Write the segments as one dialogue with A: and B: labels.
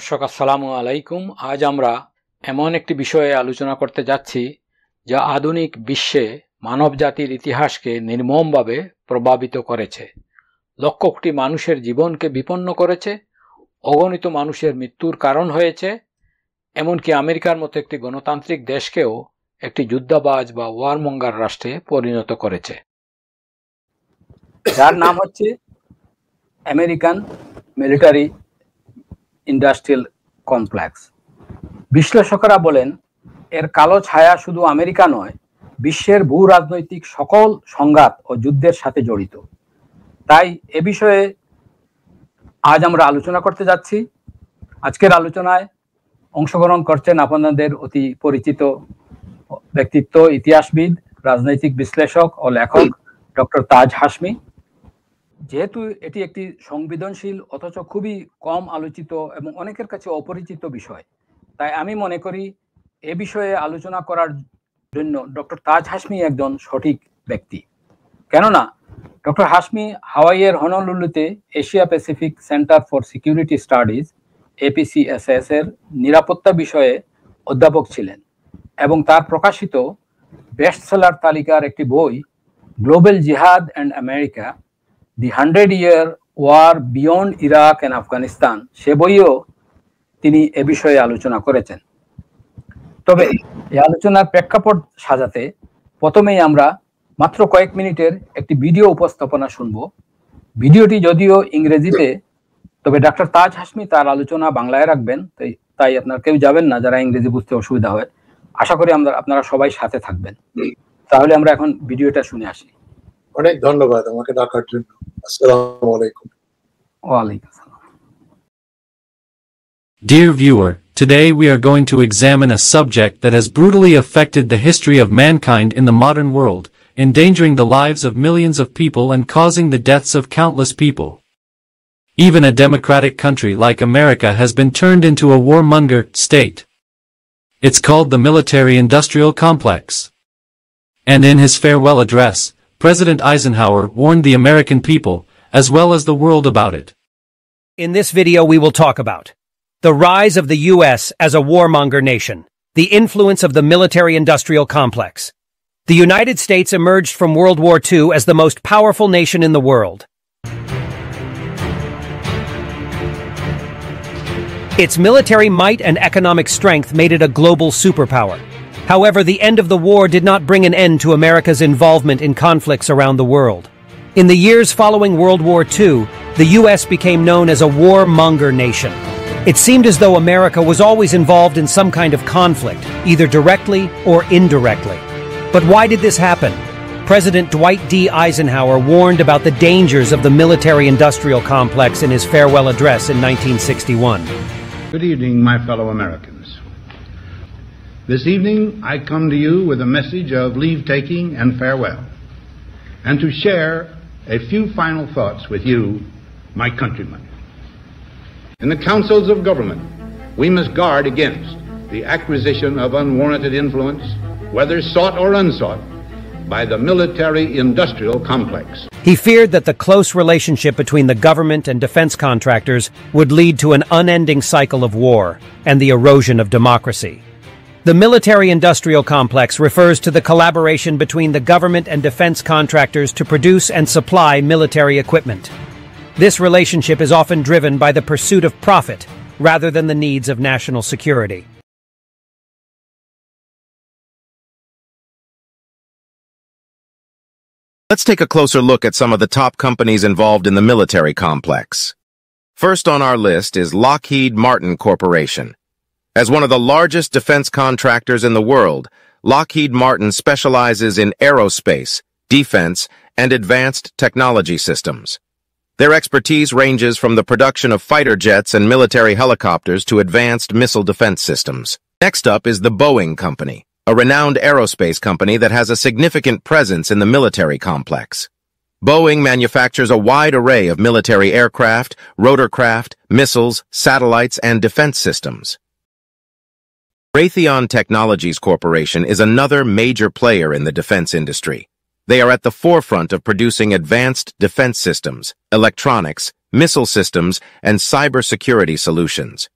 A: দর্শক আসসালামু আলাইকুম আজ আমরা এমন একটি বিষয়ে আলোচনা করতে যাচ্ছি যা আধুনিক বিশ্বে মানব জাতির ইতিহাসকে নির্মমভাবে প্রভাবিত করেছে লক্ষ কোটি মানুষের জীবনকে বিপন্ন করেছে অগণিত মানুষের মৃত্যুর কারণ হয়েছে এমনকি আমেরিকার মতো একটি গণতান্ত্রিক দেশকেও একটি যুদ্ধাবাজ বা ওয়ারমঙ্গার রাষ্ট্রে পরিণত করেছে যার নাম হচ্ছে আমেরিকান মিলিটারি ইন্ডাস্ট্রিয়াল কমপ্লেক্স বিশ্লেষকরা বলেন এর কালো ছায়া শুধু আমেরিকা নয় বিশ্বের ভূ রাজনৈতিক সকল সংঘাত ও যুদ্ধের সাথে জড়িত তাই এ বিষয়ে আজ আমরা আলোচনা করতে যাচ্ছি আজকের আলোচনায় অংশগ্রহণ করছেন আপনাদের অতি পরিচিত ব্যক্তিত্ব ইতিহাসবিদ রাজনৈতিক বিশ্লেষক ও লেখক ডক্টর তাজ হাসমি যেহেতু এটি একটি সংবেদনশীল অথচ খুবই কম আলোচিত এবং অনেকের কাছে অপরিচিত বিষয় তাই আমি মনে করি এ বিষয়ে আলোচনা করার জন্য ডক্টর তাজ হাসমি একজন সঠিক ব্যক্তি কেননা ডক্টর হাসমি হাওয়াইয়ের হনলুলুতে Asia Pacific Centre for Security Studies APCSS এর নিরাপত্তা বিষয়ে অধ্যাপক ছিলেন এবং তার প্রকাশিত বেস্ট সেলার তালিকার একটি বই global jihad and America the hundred year war beyond Iraq and Afghanistan সে বইও তিনি এ বিষয়ে আলোচনা করেছেন তবে এই আলোচনার প্রেক্ষাপট সাজাতে প্রথমেই আমরা মাত্র কয়েক মিনিটের একটি ভিডিও উপস্থাপনা শুনব ভিডিওটি যদিও ইংরেজিতে তবে ডাক্তার তাজ হাসমি তার আলোচনা বাংলায় রাখবেন তাই তাই আপনার কেউ যাবেন না যারা ইংরেজি বুঝতে অসুবিধা হয় আশা করি আমরা আপনারা সবাই সাথে থাকবেন তাহলে আমরা এখন ভিডিওটা শুনে আসি অনেক ধন্যবাদ আমাকে ডাকার জন্য আসসালামু আলাইকুম Dear viewer,
B: today we are going to examine a subject that has brutally affected the history of mankind in the modern world, endangering the lives of millions of people and causing the deaths of countless people. Even a democratic country like America has been turned into a warmonger state. It's called the military-industrial complex. And in his farewell address, President Eisenhower warned the American people, as
C: well as the world about it. In this video we will talk about the rise of the U.S. as a warmonger nation, the influence of the military-industrial complex. The United States emerged from World War II as the most powerful nation in the world. Its military might and economic strength made it a global superpower. However, the end of the war did not bring an end to America's involvement in conflicts around the world. In the years following World War II, the U.S. became known as a warmonger nation. It seemed as though America was always involved in some kind of conflict, either directly or indirectly. But why did this happen? President Dwight D. Eisenhower warned about the dangers of the military-industrial complex in his farewell address in 1961.
D: Good evening, my fellow Americans. This evening I come to you with a message of leave taking and farewell, and to share a few final thoughts with you, my countrymen. In the councils of government, we must guard against the acquisition of unwarranted influence, whether sought or unsought, by the military industrial complex.
C: He feared that the close relationship between the government and defense contractors would lead to an unending cycle of war and the erosion of democracy. The military-industrial complex refers to the collaboration between the government and defense contractors to produce and supply military equipment. This relationship is often driven by the pursuit of profit rather than the needs of national
E: security.
A: Let's take a closer look at some of the top companies involved in the
D: military complex. First on our list is Lockheed Martin Corporation, as one of the largest defense contractors in the world, Lockheed Martin specializes in aerospace, defense, and advanced technology systems. Their expertise ranges from the production of fighter jets and military helicopters to advanced missile defense systems. Next up is the Boeing Company, a renowned aerospace company that has a significant presence in the military complex. Boeing manufactures a wide array of military aircraft, rotorcraft, missiles, satellites, and defense systems. Raytheon Technologies Corporation is another major player in the defense industry. They are at the forefront of producing advanced defense systems, electronics, missile systems, and cybersecurity solutions.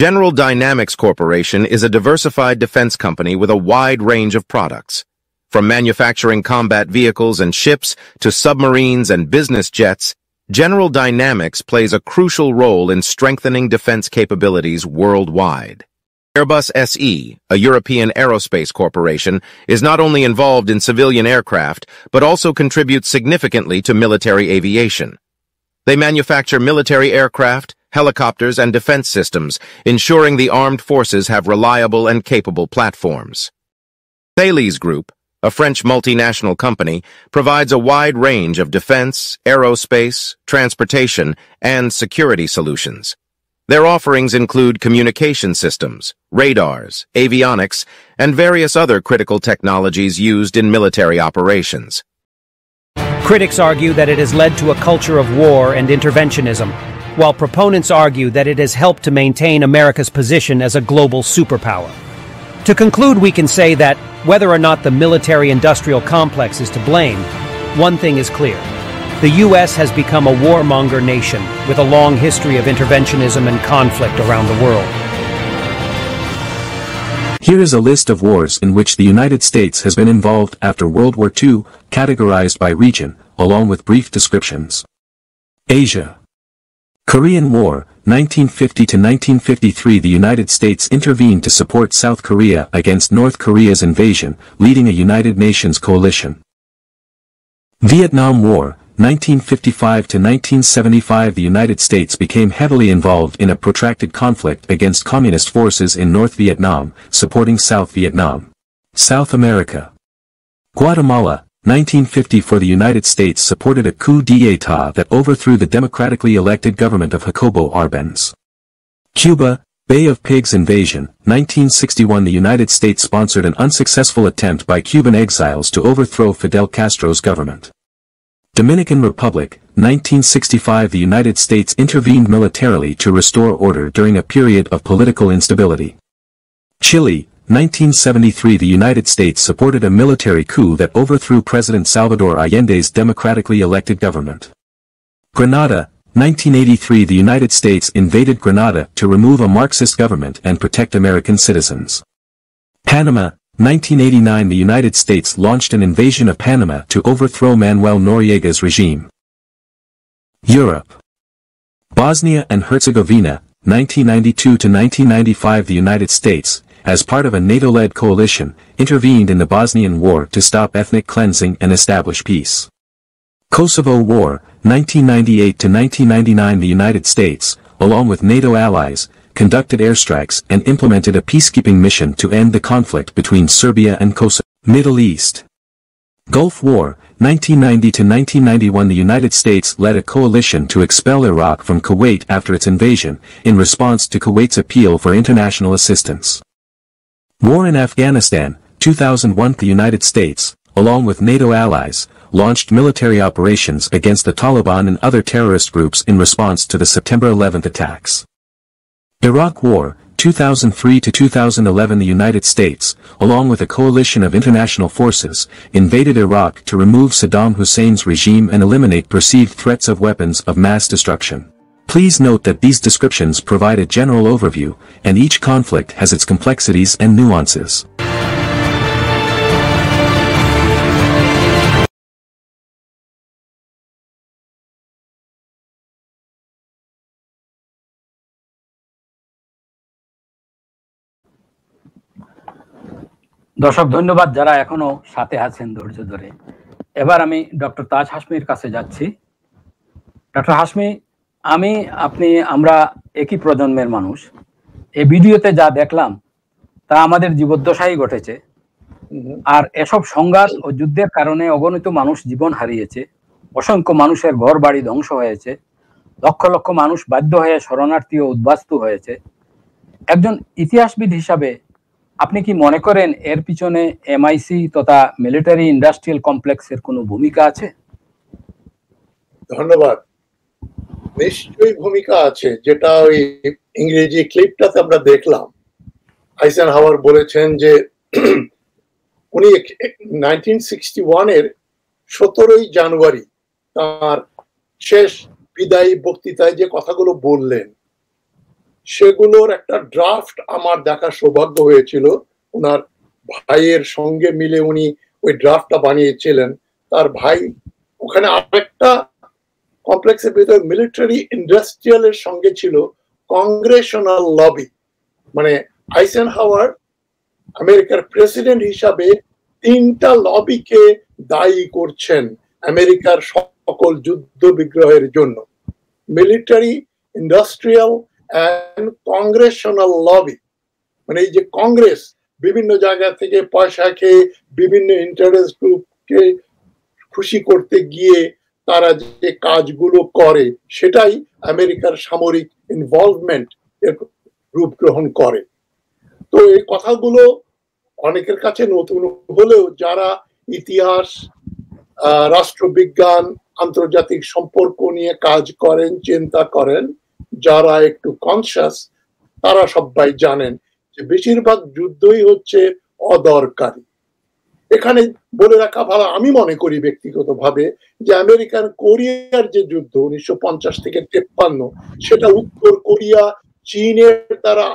D: General Dynamics Corporation is a diversified defense company with a wide range of products. From manufacturing combat vehicles and ships to submarines and business jets, General Dynamics plays a crucial role in strengthening defense capabilities worldwide. Airbus SE, a European aerospace corporation, is not only involved in civilian aircraft, but also contributes significantly to military aviation. They manufacture military aircraft, helicopters, and defense systems, ensuring the armed forces have reliable and capable platforms. Thales Group, a French multinational company, provides a wide range of defense, aerospace, transportation, and security solutions. Their offerings include communication systems, radars, avionics, and various other critical technologies used in military operations.
C: Critics argue that it has led to a culture of war and interventionism, while proponents argue that it has helped to maintain America's position as a global superpower. To conclude, we can say that whether or not the military industrial complex is to blame, one thing is clear. The U.S. has become a warmonger nation with a long history of interventionism and conflict around the world.
B: Here is a list of wars in which the United States has been involved after World War II, categorized by region, along with brief descriptions. Asia. Korean War, 1950 to 1953 the United States intervened to support South Korea against North Korea's invasion, leading a United Nations coalition. Vietnam War, 1955 to 1975 the United States became heavily involved in a protracted conflict against communist forces in North Vietnam, supporting South Vietnam. South America. Guatemala, 1954 the United States supported a coup d'état that overthrew the democratically elected government of Jacobo Arbenz. Cuba, Bay of Pigs invasion, 1961 the United States sponsored an unsuccessful attempt by Cuban exiles to overthrow Fidel Castro's government. Dominican Republic, 1965 the United States intervened militarily to restore order during a period of political instability. Chile, 1973 The United States supported a military coup that overthrew President Salvador Allende's democratically elected government. Grenada, 1983 The United States invaded Grenada to remove a Marxist government and protect American citizens. Panama, 1989 The United States launched an invasion of Panama to overthrow Manuel Noriega's regime. Europe. Bosnia and Herzegovina, 1992 to 1995 The United States, as part of a NATO-led coalition, intervened in the Bosnian War to stop ethnic cleansing and establish peace. Kosovo War, 1998-1999 The United States, along with NATO allies, conducted airstrikes and implemented a peacekeeping mission to end the conflict between Serbia and Kosovo. Middle East Gulf War, 1990-1991 The United States led a coalition to expel Iraq from Kuwait after its invasion, in response to Kuwait's appeal for international assistance. War in Afghanistan, 2001 The United States, along with NATO allies, launched military operations against the Taliban and other terrorist groups in response to the September 11 attacks. Iraq War, 2003 to 2011 the United States, along with a coalition of international forces, invaded Iraq to remove Saddam Hussein's regime and eliminate perceived threats of weapons of mass destruction. Please note that these descriptions provide a general overview, and each conflict has its complexities and nuances.
A: দর্শক ধন্যবাদ যারা এখনো সাথে আছেন ধৈর্য ধরে এবার আমি ডক্টর তাজ হাসমির কাছে যাচ্ছি ডক্টর হাসমি আমি আপনি আমরা একই প্রজন্মের মানুষ এই ভিডিওতে যা দেখলাম তা আমাদের জীবদ্দশাই ঘটেছে আর এসব সংঘাত ও যুদ্ধের কারণে অগণিত মানুষ জীবন হারিয়েছে অসংখ্য মানুষের ঘর বাড়ি ধ্বংস হয়েছে লক্ষ লক্ষ মানুষ বাধ্য হয়ে শরণার্থী ও উদ্বাস্তু হয়েছে একজন ইতিহাসবিদ হিসাবে আপনি কি মনে করেন এর পিছনে এমআইসি তথা মিলিটারি ইন্ডাস্ট্রিয়াল কমপ্লেক্সের কোনো ভূমিকা আছে ধন্যবাদ নিশ্চয়ই ভূমিকা আছে যেটা ওই ইংরেজি
F: ক্লিপটাতে আমরা দেখলাম আইসেন হাওয়ার বলেছেন যে উনি নাইনটিন সিক্সটি ওয়ানের সতেরোই জানুয়ারি তার শেষ বিদায়ী বক্তৃতায় যে কথাগুলো বললেন সেগুলোর একটা ড্রাফট আমার দেখার সৌভাগ্য হয়েছিল ওনার ভাইয়ের সঙ্গে মিলে উনি ওই ড্রাফটটা বানিয়েছিলেন তার ভাই ওখানে আরেকটা কমপ্লেক্সের ভিতরে মিলিটারি ইন্ডাস্ট্রিয়ালের সঙ্গে ছিল কংগ্রেশনাল লবি মানে আইসেন হাওয়ার আমেরিকার প্রেসিডেন্ট হিসাবে তিনটা লবিকে দায়ী করছেন আমেরিকার সকল যুদ্ধ বিগ্রহের জন্য military industrial and congressional lobby মানে এই যে কংগ্রেস বিভিন্ন জায়গা থেকে পয়সা খেয়ে বিভিন্ন ইন্টারেস্ট গ্রুপকে খুশি করতে গিয়ে তারা যে কাজগুলো করে সেটাই আমেরিকার সামরিক ইনভলভমেন্ট এর রূপ গ্রহণ করে তো এই কথাগুলো অনেকের কাছে নতুন হলেও যারা ইতিহাস রাষ্ট্রবিজ্ঞান আন্তর্জাতিক সম্পর্ক নিয়ে কাজ করেন চিন্তা করেন যারা একটু কনসিয়াস তারা সবাই জানেন যে বেশিরভাগ যুদ্ধই হচ্ছে অদরকারী এখানে বলে রাখা ভালো আমি মনে করি ব্যক্তিগতভাবে যে আমেরিকার কোরিয়ার যে যুদ্ধ উনিশশো থেকে তেপ্পান্ন সেটা উত্তর কোরিয়া চীনের দ্বারা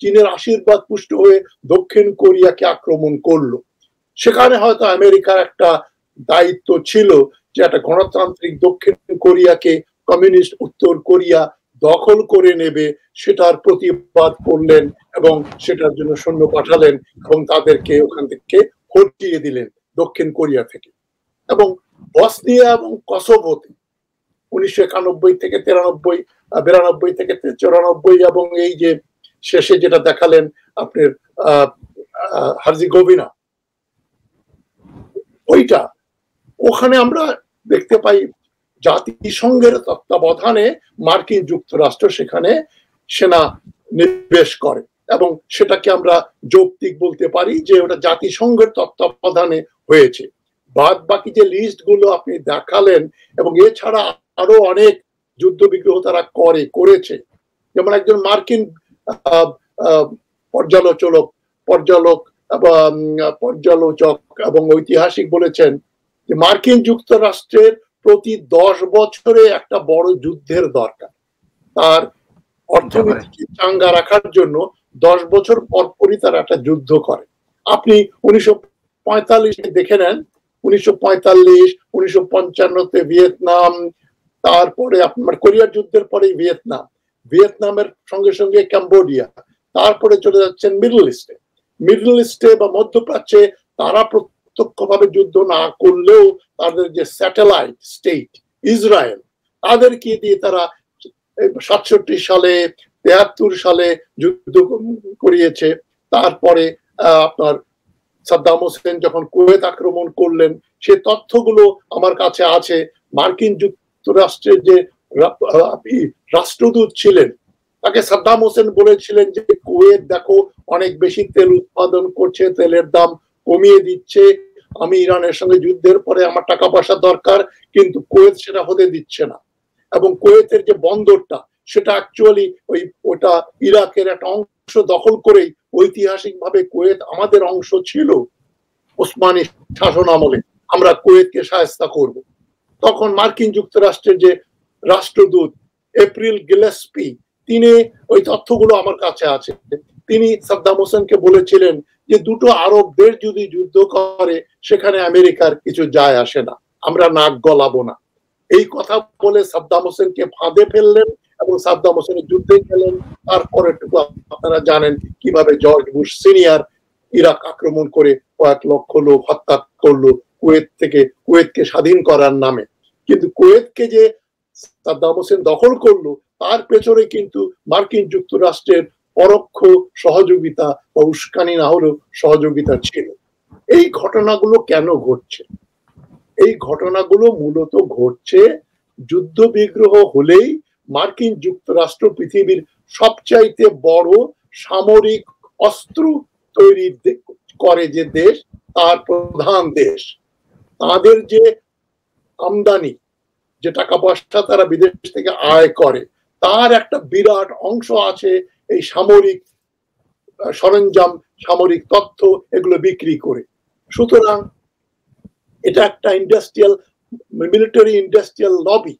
F: চীনের আশীর্বাদ পুষ্ট হয়ে দক্ষিণ কোরিয়াকে আক্রমণ করলো সেখানে হয়তো আমেরিকার একটা দায়িত্ব ছিল যে একটা গণতান্ত্রিক দক্ষিণ কোরিয়াকে কমিউনিস্ট উত্তর কোরিয়া দখল করে নেবে সেটার প্রতিবাদ করলেন এবং সেটার জন্য সৈন্য পাঠালেন এবং তাদেরকে ওখান থেকে হটিয়ে দিলেন দক্ষিণ কোরিয়া থেকে এবং বসনিয়া এবং কসোভোতে উনিশশো একানব্বই থেকে তিরানব্বই বিরানব্বই থেকে চৌরানব্বই এবং এই যে শেষে যেটা দেখালেন আপনার হার্জি গোবিনা ওইটা ওখানে আমরা দেখতে পাই জাতিসংঘের তত্ত্বাবধানে মার্কিন যুক্তরাষ্ট্র সেখানে সেনা নিবেশ করে এবং সেটাকে আমরা যৌক্তিক বলতে পারি যে ওটা জাতিসংঘের তত্ত্বাবধানে হয়েছে বাদ বাকি যে লিস্ট গুলো আপনি দেখালেন এবং এছাড়া আরো অনেক যুদ্ধ বিগ্রহ তারা করে করেছে যেমন একজন মার্কিন পর্যালোচক পর্যালোক পর্যালোচক এবং ঐতিহাসিক বলেছেন যে মার্কিন যুক্তরাষ্ট্রের প্রতি দশ বছরে একটা বড় যুদ্ধের দরকার তার অর্থনীতিকে চাঙ্গা রাখার জন্য দশ বছর পরপরই তারা একটা যুদ্ধ করে আপনি উনিশশো দেখে নেন উনিশশো পঁয়তাল্লিশ ভিয়েতনাম তারপরে আপনার কোরিয়ার যুদ্ধের পরে ভিয়েতনাম ভিয়েতনামের সঙ্গে সঙ্গে ক্যাম্বোডিয়া তারপরে চলে যাচ্ছেন মিডল ইস্টে মিডল ইস্টে বা মধ্যপ্রাচ্যে তারা প্রত্যক্ষভাবে যুদ্ধ না করলেও তাদের যে স্যাটেলাইট স্টেট ইসরায়েল তাদেরকে দিয়ে তারা সাতষট্টি সালে তেহাত্তর সালে যুদ্ধ করিয়েছে তারপরে আপনার সাদ্দাম হোসেন যখন কুয়েত আক্রমণ করলেন সে তথ্যগুলো আমার কাছে আছে মার্কিন যুক্তরাষ্ট্রের যে রাষ্ট্রদূত ছিলেন তাকে সাদ্দাম হোসেন বলেছিলেন যে কুয়েত দেখো অনেক বেশি তেল উৎপাদন করছে তেলের দাম কমিয়ে দিচ্ছে আমি ইরানের সঙ্গে যুদ্ধের পরে আমার টাকা পয়সা দরকার কিন্তু কুয়েত সেটা হতে দিচ্ছে না এবং কুয়েতের যে বন্দরটা সেটা অ্যাকচুয়ালি ওই ওটা ইরাকের একটা অংশ দখল করেই ঐতিহাসিক ভাবে কুয়েত আমাদের অংশ ছিল ওসমানী শাসন আমলে আমরা কুয়েতকে সায়স্তা করব তখন মার্কিন যুক্তরাষ্ট্রের যে রাষ্ট্রদূত এপ্রিল গিলেসপি তিনি ওই তথ্যগুলো আমার কাছে আছে তিনি সাদ্দাম হোসেনকে বলেছিলেন যে দুটো আরব দেশ যদি যুদ্ধ করে সেখানে আমেরিকার কিছু যায় আসে না আমরা নাক গলাবো না এই কথা বলে সাদ্দাম হোসেনকে ফাঁদে ফেললেন এবং সাদ্দাম হোসেনের যুদ্ধে গেলেন তারপরেটুকু আপনারা জানেন কিভাবে জর্জ বুশ সিনিয়র ইরাক আক্রমণ করে কয়েক লক্ষ লোক হত্যা করলো কুয়েত থেকে কুয়েতকে স্বাধীন করার নামে কিন্তু কুয়েতকে যে সাদ্দাম হোসেন দখল করলো তার পেছনে কিন্তু মার্কিন যুক্তরাষ্ট্রের পরোক্ষ সহযোগিতা বা উস্কানি না হলেও সহযোগিতা ছিল এই ঘটনাগুলো কেন ঘটছে এই ঘটনাগুলো মূলত ঘটছে যুদ্ধ বিগ্রহ হলেই মার্কিন যুক্তরাষ্ট্র পৃথিবীর সবচাইতে বড় সামরিক অস্ত্র তৈরি করে যে দেশ তার প্রধান দেশ তাদের যে আমদানি যে টাকা পয়সা তারা বিদেশ থেকে আয় করে তার একটা বিরাট অংশ আছে এই সামরিক সরঞ্জাম সামরিক তথ্য এগুলো বিক্রি করে সুতরাং এটা একটা ইন্ডাস্ট্রিয়াল মিলিটারি ইন্ডাস্ট্রিয়াল লবি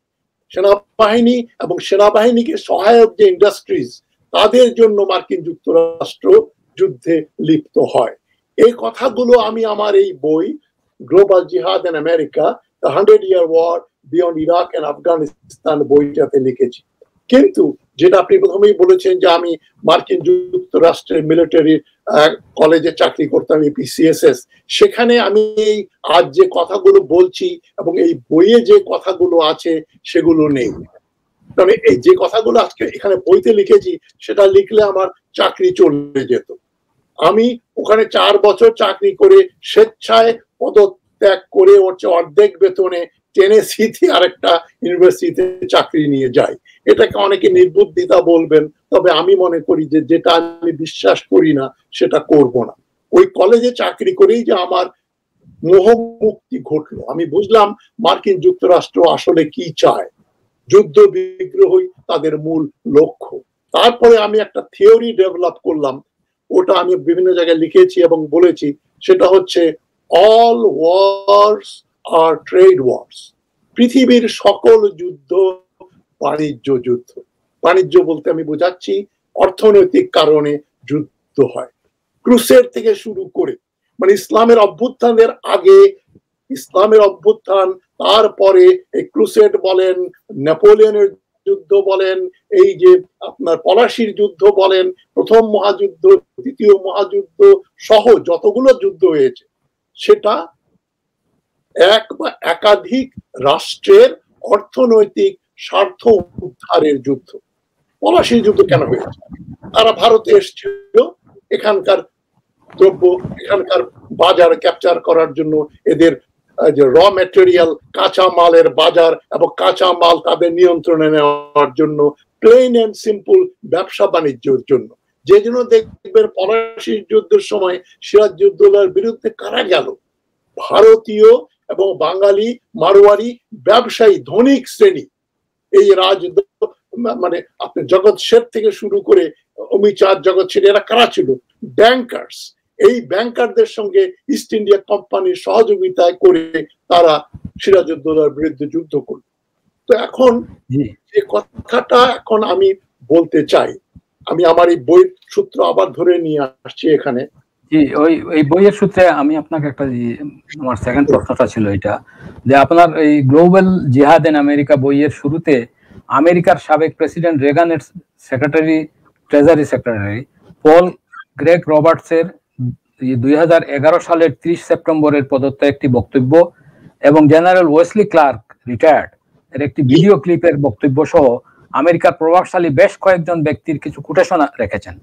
F: সেনাবাহিনী এবং সেনাবাহিনীকে সহায়ক যে ইন্ডাস্ট্রিজ তাদের জন্য মার্কিন যুক্তরাষ্ট্র যুদ্ধে লিপ্ত হয় এই কথাগুলো আমি আমার এই বই global jihad and America the hundred year war beyond Iraq and Afghanistan বইটাতে লিখেছি কিন্তু যেটা আপনি প্রথমেই বলেছেন যে আমি মার্কিন যুক্তরাষ্ট্রের মিলিটারি কলেজে চাকরি করতাম এপিসিএসএস সেখানে আমি এই আজ যে কথাগুলো বলছি এবং এই বইয়ে যে কথাগুলো আছে সেগুলো নেই তবে এই যে কথাগুলো আজকে এখানে বইতে লিখেছি সেটা লিখলে আমার চাকরি চলে যেত আমি ওখানে চার বছর চাকরি করে স্বেচ্ছায় পদত্যাগ করে হচ্ছে অর্ধেক বেতনে টেনেসিতে আরেকটা ইউনিভার্সিটিতে চাকরি নিয়ে যায় এটাকে অনেকে নির্বুদ্ধিতা বলবেন তবে আমি মনে করি যে যেটা আমি বিশ্বাস করি না সেটা করব না ওই কলেজে চাকরি করেই যে আমার মোহমুক্তি ঘটলো আমি বুঝলাম মার্কিন যুক্তরাষ্ট্র আসলে কি চায় যুদ্ধ বিগ্রহই তাদের মূল লক্ষ্য তারপরে আমি একটা থিওরি ডেভেলপ করলাম ওটা আমি বিভিন্ন জায়গায় লিখেছি এবং বলেছি সেটা হচ্ছে all wars are trade wars পৃথিবীর সকল যুদ্ধ বাণিজ্য যুদ্ধ বাণিজ্য বলতে আমি বোঝাচ্ছি অর্থনৈতিক কারণে যুদ্ধ হয় ক্রুসের থেকে শুরু করে মানে ইসলামের অভ্যুত্থানের আগে ইসলামের অভ্যুত্থান তারপরে এই ক্রুসেড বলেন নেপোলিয়নের যুদ্ধ বলেন এই যে আপনার পলাশির যুদ্ধ বলেন প্রথম মহাযুদ্ধ দ্বিতীয় মহাযুদ্ধ সহ যতগুলো যুদ্ধ হয়েছে সেটা এক বা একাধিক রাষ্ট্রের অর্থনৈতিক স্বার্থ উদ্ধারের যুদ্ধ পলাশি যুদ্ধ কেন হয়েছে তারা ভারতে এসেছিল এখানকার দ্রব্য এখানকার বাজার ক্যাপচার করার জন্য এদের যে র ম্যাটেরিয়াল কাঁচা মালের বাজার এবং কাঁচা মাল তাদের নিয়ন্ত্রণে নেওয়ার জন্য প্লেন অ্যান্ড সিম্পল ব্যবসা বাণিজ্যের জন্য যে জন্য দেখবেন পলাশির যুদ্ধের সময় যুদ্ধের বিরুদ্ধে কারা গেল ভারতীয় এবং বাঙালি মারোয়ারি ব্যবসায়ী ধনিক শ্রেণী এই রাজ মানে আপনি জগৎ শেঠ থেকে শুরু করে অমিচার জগৎ শেঠ এরা কারা ছিল ব্যাংকার্স এই ব্যাংকারদের সঙ্গে ইস্ট ইন্ডিয়া কোম্পানির সহযোগিতায় করে তারা সিরাজউদ্দৌলার বিরুদ্ধে যুদ্ধ করল তো এখন যে কথাটা এখন আমি বলতে চাই আমি আমার এই বইয়ের
A: সূত্র আবার ধরে নিয়ে আসছি এখানে জি ওই এই বইয়ের সূত্রে আমি আপনাকে একটা আমার সেকেন্ড প্রশ্নটা ছিল এটা যে আপনার এই গ্লোবাল জিহাদ এন আমেরিকা বইয়ের শুরুতে আমেরিকার সাবেক প্রেসিডেন্ট রেগানের secretary treasury secretary Paul Craig রবার্টসের দুই হাজার এগারো সালের ত্রিশ সেপ্টেম্বরের প্রদত্ত একটি বক্তব্য এবং জেনারেল ওয়েসলি ক্লার্ক রিটায়ার্ড এর একটি ভিডিও ক্লিপের বক্তব্য সহ আমেরিকার প্রভাবশালী বেশ কয়েকজন ব্যক্তির কিছু কোটেশন রেখেছেন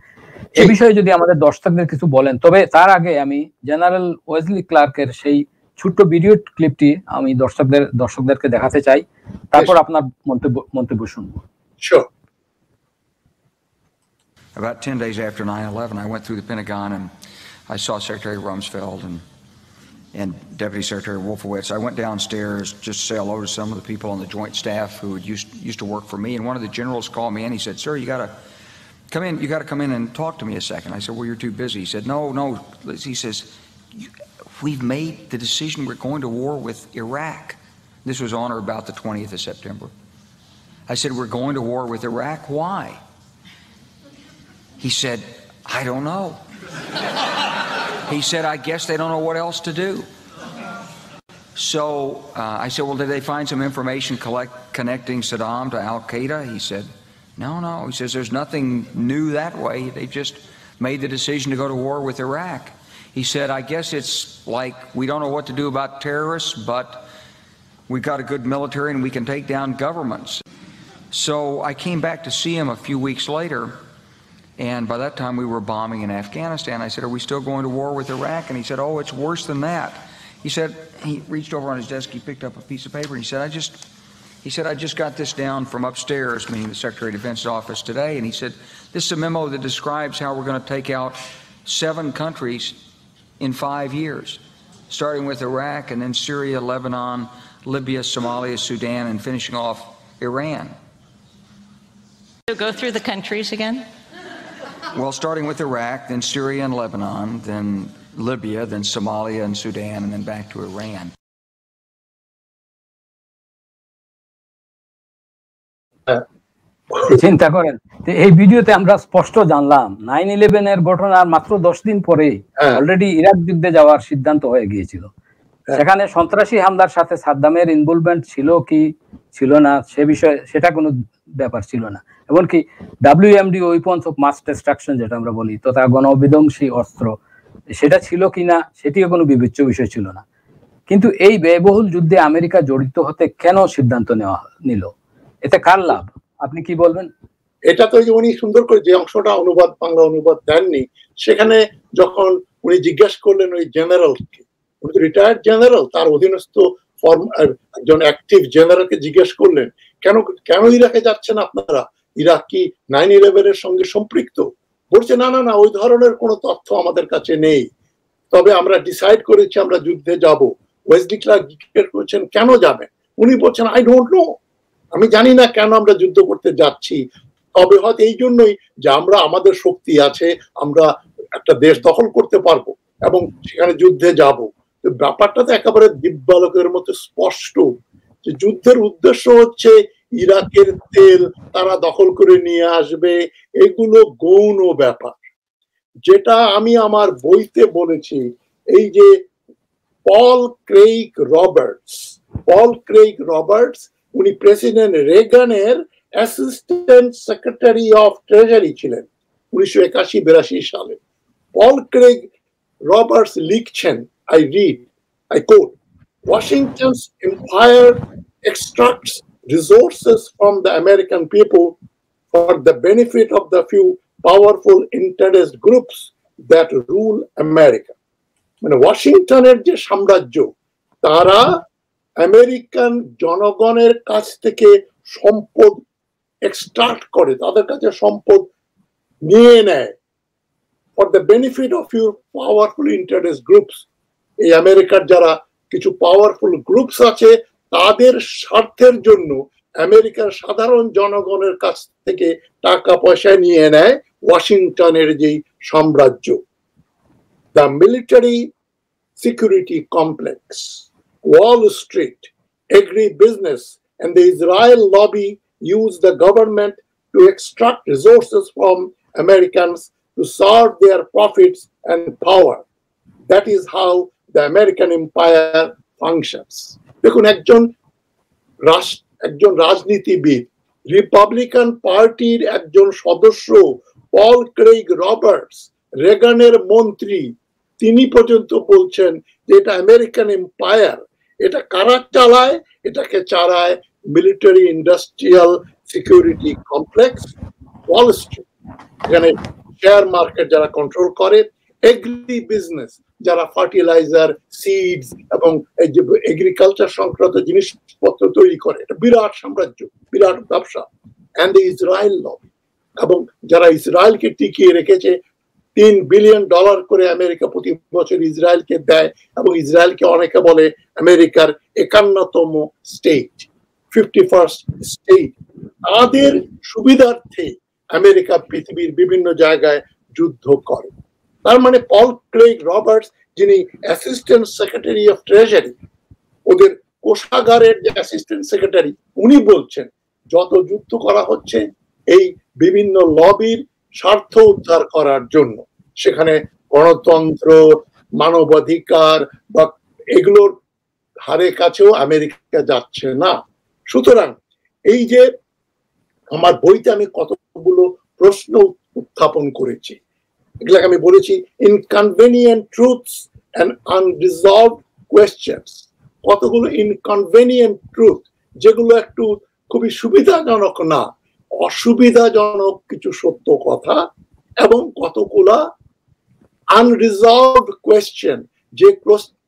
A: এ বিষয়ে যদি আমাদের দর্শকদের কিছু বলেন তবে তার আগে আমি জেনারেল ওয়েসলি ক্লার্কের সেই ছোট্ট ভিডিও ক্লিপটি আমি দর্শকদের দর্শকদেরকে দেখাতে চাই তারপর আপনার মন্তব্য মন্তব্য শুনবো
E: About 10 days after 9/11, I went through the Pentagon and I saw Secretary Rumsfeld and and Deputy Secretary Wolfowitz. I went downstairs just to say hello to some of the people on the Joint Staff who used used to work for me. And one of the generals called me and he said, "Sir, you got a come in, you got to come in and talk to me a second. I said, well, you're too busy. He said, no, no. He says, we've made the decision we're going to war with Iraq. This was on or about the 20th of September. I said, we're going to war with Iraq. Why? He said, I don't know. he said, I guess they don't know what else to do. So uh, I said, well, did they find some information collect- connecting Saddam to Al Qaeda? He said, no, no. He says there's nothing new that way. They just made the decision to go to war with Iraq. He said, I guess it's like we don't know what to do about terrorists, but we've got a good military and we can take down governments. So I came back to see him a few weeks later, and by that time we were bombing in Afghanistan. I said, Are we still going to war with Iraq? And he said, Oh, it's worse than that. He said, He reached over on his desk, he picked up a piece of paper, and he said, I just he said, I just got this down from upstairs, meaning the Secretary of Defense's office today. And he said, This is a memo that describes how we're going to take out seven countries in five years, starting with Iraq and then Syria, Lebanon, Libya, Somalia, Sudan, and finishing off Iran. So go through the countries again? Well, starting with Iraq, then Syria and Lebanon, then Libya, then Somalia and Sudan, and then back to Iran.
A: চিন্তা করেন এই ভিডিওতে আমরা স্পষ্ট জানলাম nine eleven এর ঘটনার মাত্র দশ দিন পরে অলরেডি হ্যাঁ। ইরাক যুদ্ধে যাওয়ার সিদ্ধান্ত হয়ে গিয়েছিল হ্যাঁ। সেখানে সন্ত্রাসী হামলার সাথে সাদ্দামের ইনভলভমেন্ট ছিল কি ছিল না সে বিষয়ে সেটা কোনো ব্যাপার ছিল না এমনকি WMD weapons of mass destruction যেটা আমরা বলি তথা গণবিধ্বংসী অস্ত্র সেটা ছিল কি না সেটিও কোনো বিবেচ্য বিষয় ছিল না কিন্তু এই ব্যয়বহুল যুদ্ধে আমেরিকা জড়িত হতে কেন সিদ্ধান্ত নেওয়া নিল এতে কার লাভ
F: আপনি কি বলবেন এটা তো যে উনি সুন্দর করে যে অংশটা অনুবাদ বাংলা অনুবাদ দেননি সেখানে যখন উনি জিজ্ঞেস করলেন ওই জেনারেলকে উনি তো রিটায়ার্ড জেনারেল তার অধীনস্থ ফর্ম একজন অ্যাক্টিভ জেনারেলকে জিজ্ঞেস করলেন কেন কেন ইরাকে যাচ্ছেন আপনারা ইরাক কি নাইন ইলেভেনের সঙ্গে সম্পৃক্ত বলছে না না না ওই ধরনের কোনো তথ্য আমাদের কাছে নেই তবে আমরা ডিসাইড করেছি আমরা যুদ্ধে যাব ওয়েস্ট ক্লার্ক জিজ্ঞেস করছেন কেন যাবেন উনি বলছেন আই ডোন্ট নো আমি জানি না কেন আমরা যুদ্ধ করতে যাচ্ছি তবে হয়তো এই জন্যই যে আমরা আমাদের শক্তি আছে আমরা একটা দেশ দখল করতে পারবো এবং সেখানে যুদ্ধে যাব ব্যাপারটা তো একেবারে দিব্যালোকের মতো স্পষ্ট যে যুদ্ধের উদ্দেশ্য হচ্ছে ইরাকের তেল তারা দখল করে নিয়ে আসবে এগুলো গৌণ ব্যাপার যেটা আমি আমার বইতে বলেছি এই যে Paul Craig Roberts Paul Craig Roberts উনি প্রেসিডেন্ট রেগানের অ্যাসিস্ট্যান্ট সেক্রেটারি অফ ট্রেজারি ছিলেন উনিশশো একাশি বিরাশি সালে পল ক্রেগ রবার্টস লিখছেন I read I quote Washington's empire extracts resources from the American people for the benefit of the few powerful interest groups that rule America. মানে ওয়াশিংটনের যে সাম্রাজ্য তারা আমেরিকান জনগণের কাছ থেকে সম্পদ এক্সট্রাক্ট করে তাদের কাছে সম্পদ নিয়ে নেয় for the benefit of your powerful interest groups এই আমেরিকার যারা কিছু পাওয়ারফুল গ্রুপস আছে তাদের স্বার্থের জন্য আমেরিকার সাধারণ জনগণের কাছ থেকে টাকা পয়সা নিয়ে নেয় ওয়াশিংটনের যেই সাম্রাজ্য the military security complex Wall Street, agribusiness, and the Israel lobby use the government to extract resources from Americans to serve their profits and power. That is how the American empire functions. দেখুন একজন একজন রাজনীতিবিদ Republican পার্টির একজন সদস্য পল Craig Roberts রেগানের মন্ত্রী তিনি পর্যন্ত বলছেন যে এটা আমেরিকান এম্পায়ার এটা কারা চালায় এটাকে চালায় military industrial security complex Wall Street share market যারা কন্ট্রোল করে এগ্রি বিজনেস যারা ফার্টিলাইজার সিডস এবং এই যে এগ্রিকালচার সংক্রান্ত জিনিসপত্র তৈরি করে এটা বিরাট সাম্রাজ্য বিরাট ব্যবসা অ্যান্ড ইসরায়েল লবি এবং যারা ইসরায়েলকে টিকিয়ে রেখেছে তিন বিলিয়ন ডলার করে আমেরিকা প্রতি বছর ইসরায়েলকে দেয় এবং ইসরায়েলকে অনেকে বলে আমেরিকার একান্নতম স্টেট ফিফটি ফার্স্ট স্টেট তাদের সুবিধার্থে আমেরিকা পৃথিবীর বিভিন্ন জায়গায় যুদ্ধ করে তার মানে পল ক্লেগ রবার্টস যিনি অ্যাসিস্ট্যান্ট সেক্রেটারি অফ ট্রেজারি ওদের কোষাগারের যে অ্যাসিস্ট্যান্ট সেক্রেটারি উনি বলছেন যত যুদ্ধ করা হচ্ছে এই বিভিন্ন লবির স্বার্থ উদ্ধার করার জন্য সেখানে গণতন্ত্র মানবাধিকার বা এগুলোর হারে কাছেও আমেরিকা যাচ্ছে না সুতরাং এই যে আমার বইতে আমি কতগুলো প্রশ্ন উত্থাপন করেছি এগুলাকে আমি বলেছি inconvenient truths and unresolved questions কতগুলো ইনকনভেনিয়েন্ট ট্রুথ যেগুলো একটু খুবই সুবিধাজনক না অসুবিধাজনক কিছু সত্য কথা এবং কতগুলা আনরিজলভড কোয়েশ্চেন যে